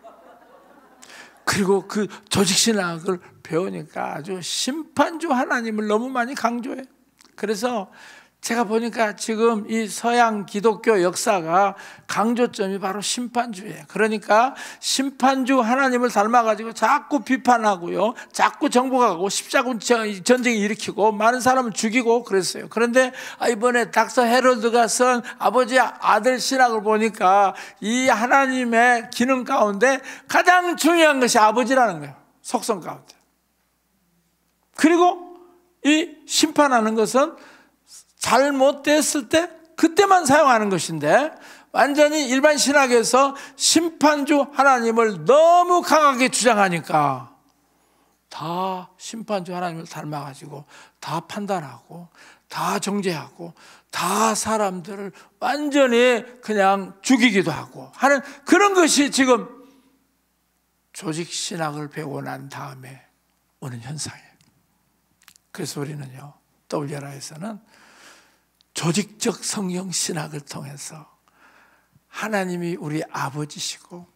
A: 그리고 그 조직신학을 배우니까 아주 심판주 하나님을 너무 많이 강조해. 그래서 제가 보니까 지금 이 서양 기독교 역사가 강조점이 바로 심판주예요. 그러니까 심판주 하나님을 닮아가지고 자꾸 비판하고요. 자꾸 정복하고 십자군 전쟁 일으키고 많은 사람을 죽이고 그랬어요. 그런데 이번에 닥터 헤럴드가 쓴 아버지 아들 신학을 보니까 이 하나님의 기능 가운데 가장 중요한 것이 아버지라는 거예요. 속성 가운데. 그리고 이 심판하는 것은 잘못됐을 때 그때만 사용하는 것인데 완전히 일반 신학에서 심판주 하나님을 너무 강하게 주장하니까 다 심판주 하나님을 닮아가지고 다 판단하고 다 정죄하고 다 사람들을 완전히 그냥 죽이기도 하고 하는 그런 것이 지금 조직 신학을 배우고 난 다음에 오는 현상이에요. 그래서 우리는요, WR에서는 조직적 성령 신학을 통해서 하나님이 우리 아버지시고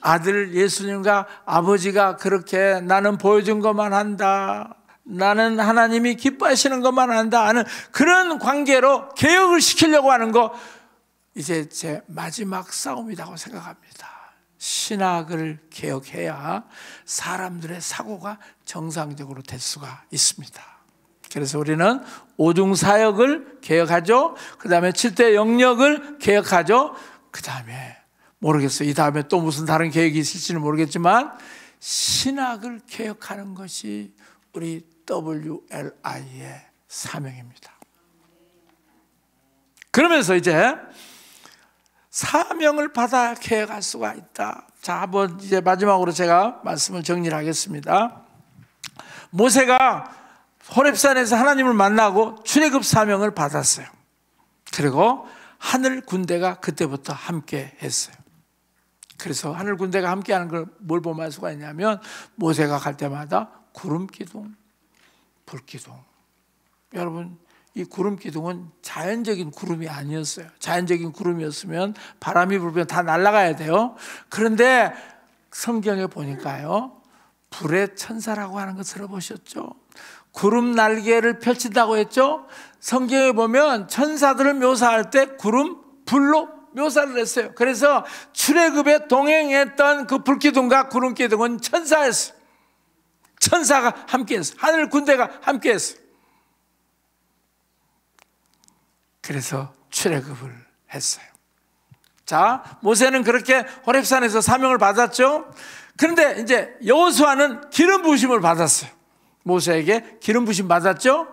A: 아들 예수님과 아버지가 그렇게 나는 보여준 것만 한다. 나는 하나님이 기뻐하시는 것만 한다 하는 그런 관계로 개혁을 시키려고 하는 거 이제 제 마지막 싸움이라고 생각합니다. 신학을 개혁해야 사람들의 사고가 정상적으로 될 수가 있습니다. 그래서 우리는 오중 사역을 개혁하죠. 그 다음에 7대 영역을 개혁하죠. 그 다음에 모르겠어요. 이 다음에 또 무슨 다른 계획이 있을지는 모르겠지만 신학을 개혁하는 것이 우리 WLI의 사명입니다. 그러면서 이제 사명을 받아 개혁할 수가 있다. 자, 한번 이제 마지막으로 제가 말씀을 정리를 하겠습니다. 모세가 호렙산에서 하나님을 만나고 출애굽 사명을 받았어요. 그리고 하늘 군대가 그때부터 함께 했어요. 그래서 하늘 군대가 함께 하는 걸 뭘 보면 알 수가 있냐면 모세가 갈 때마다 구름 기둥, 불 기둥. 여러분 이 구름 기둥은 자연적인 구름이 아니었어요. 자연적인 구름이었으면 바람이 불면 다 날아가야 돼요. 그런데 성경에 보니까요. 불의 천사라고 하는 거 들어보셨죠? 구름 날개를 펼친다고 했죠? 성경에 보면 천사들을 묘사할 때 구름 불로 묘사를 했어요. 그래서 출애굽에 동행했던 그 불기둥과 구름 기둥은 천사였어요. 천사가 함께했어요. 하늘 군대가 함께했어요. 그래서 출애굽을 했어요. 자, 모세는 그렇게 호렙산에서 사명을 받았죠. 그런데 이제 여호수아는 기름 부심을 받았어요. 모세에게 기름 부심 받았죠?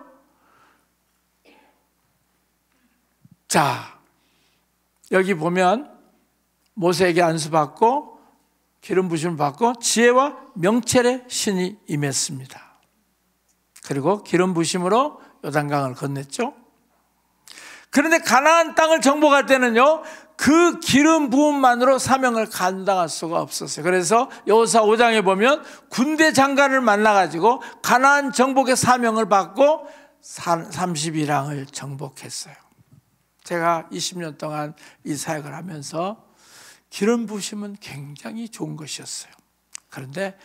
A: 자, 여기 보면 모세에게 안수 받고 기름 부심을 받고 지혜와 명철의 신이 임했습니다. 그리고 기름 부심으로 요단강을 건넸죠. 그런데 가나안 땅을 정복할 때는요. 그 기름 부음만으로 사명을 감당할 수가 없었어요. 그래서 여호사 5장에 보면 군대 장관을 만나 가지고 가나안 정복의 사명을 받고 32랑을 정복했어요. 제가 20년 동안 이 사역을 하면서 기름 부심은 굉장히 좋은 것이었어요. 그런데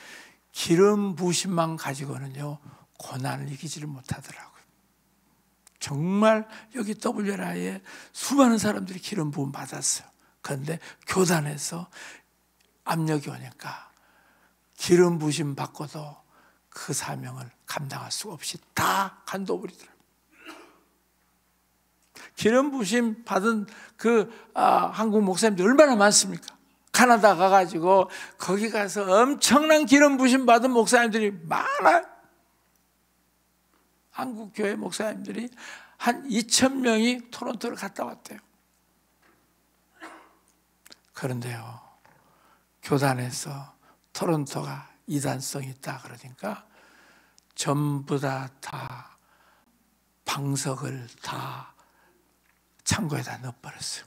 A: 기름 부심만 가지고는요 고난을 이기지를 못하더라고요. 정말 여기 WRI에 수많은 사람들이 기름 부음 받았어요. 그런데 교단에서 압력이 오니까 기름 부심 받고도 그 사명을 감당할 수 없이 다 간도버리더라고요. 기름 부심 받은 그 아, 한국 목사님들 얼마나 많습니까? 카나다 가가지고 거기 가서 엄청난 기름 부심 받은 목사님들이 많아요. 한국 교회 목사님들이 한 2천 명이 토론토를 갔다 왔대요. 그런데요, 교단에서 토론토가 이단성이 있다 그러니까 전부 다, 다 방석을 다 창고에다 넣어버렸어요.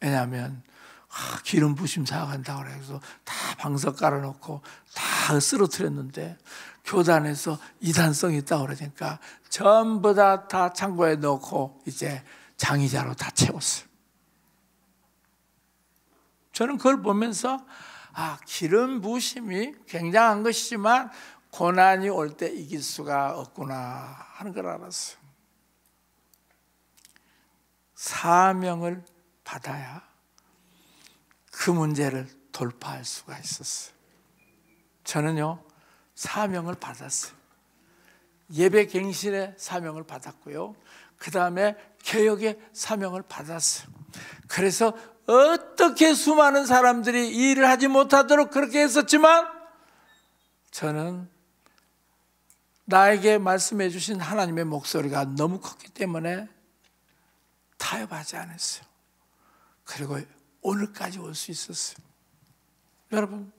A: 왜냐하면 아, 기름 부심 사간다고 그래서 다 방석 깔아놓고 다 쓰러뜨렸는데 교단에서 이단성이 있다고 그러니까 전부 다, 다 창고에 넣고 이제 장의자로 다 채웠어요. 저는 그걸 보면서 아, 기름 부심이 굉장한 것이지만 고난이 올 때 이길 수가 없구나 하는 걸 알았어요. 사명을 받아야 그 문제를 돌파할 수가 있었어요. 저는요, 사명을 받았어요. 예배 갱신의 사명을 받았고요. 그 다음에 개혁의 사명을 받았어요. 그래서 어떻게 수많은 사람들이 이 일을 하지 못하도록 그렇게 했었지만 저는 나에게 말씀해 주신 하나님의 목소리가 너무 컸기 때문에 타협하지 않았어요. 그리고 오늘까지 올 수 있었어요. 여러분,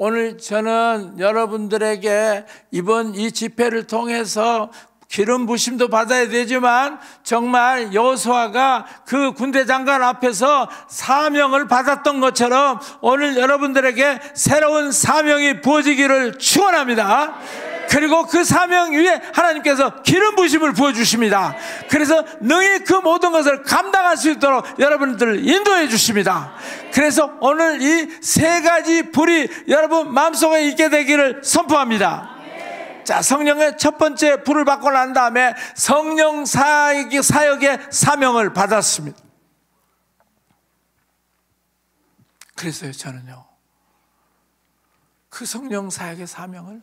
A: 오늘 저는 여러분들에게 이번 이 집회를 통해서 기름 부심도 받아야 되지만 정말 여호수아가 그 군대 장관 앞에서 사명을 받았던 것처럼 오늘 여러분들에게 새로운 사명이 부어지기를 축원합니다. 그리고 그 사명 위에 하나님께서 기름 부심을 부어 주십니다. 그래서 능히 그 모든 것을 감당할 수 있도록 여러분들을 인도해 주십니다. 그래서 오늘 이 세 가지 불이 여러분 마음속에 있게 되기를 선포합니다. 자, 성령의 첫 번째 불을 받고 난 다음에 성령 사역의, 사역의 사명을 받았습니다. 그래서요, 저는요, 그 성령 사역의 사명을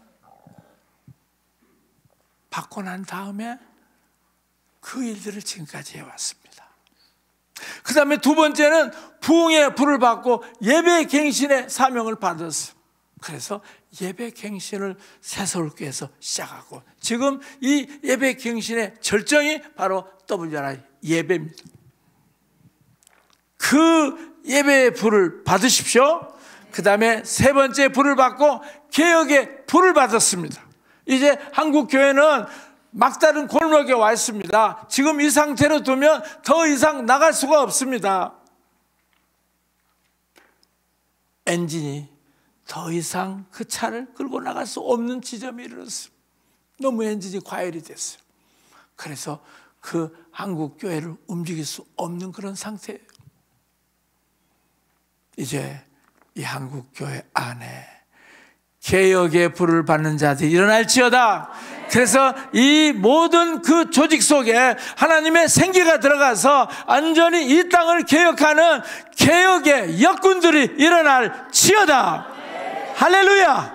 A: 받고 난 다음에 그 일들을 지금까지 해왔습니다. 그 다음에 두 번째는 부흥의 불을 받고 예배 갱신의 사명을 받았어요. 그래서 예배 갱신을 새서울교에서 시작하고 지금 이 예배 갱신의 절정이 바로 WRI 예배입니다. 그 예배의 불을 받으십시오. 그 다음에 세 번째 불을 받고 개혁의 불을 받았습니다. 이제 한국 교회는 막다른 골목에 와 있습니다. 지금 이 상태로 두면 더 이상 나갈 수가 없습니다. 엔진이 더 이상 그 차를 끌고 나갈 수 없는 지점에 이르렀습니다. 너무 엔진이 과열이 됐어요. 그래서 그 한국 교회를 움직일 수 없는 그런 상태예요. 이제 이 한국 교회 안에 개혁의 불을 받는 자들이 일어날지어다. 그래서 이 모든 그 조직 속에 하나님의 생기가 들어가서 완전히 이 땅을 개혁하는 개혁의 역군들이 일어날지어다. 할렐루야!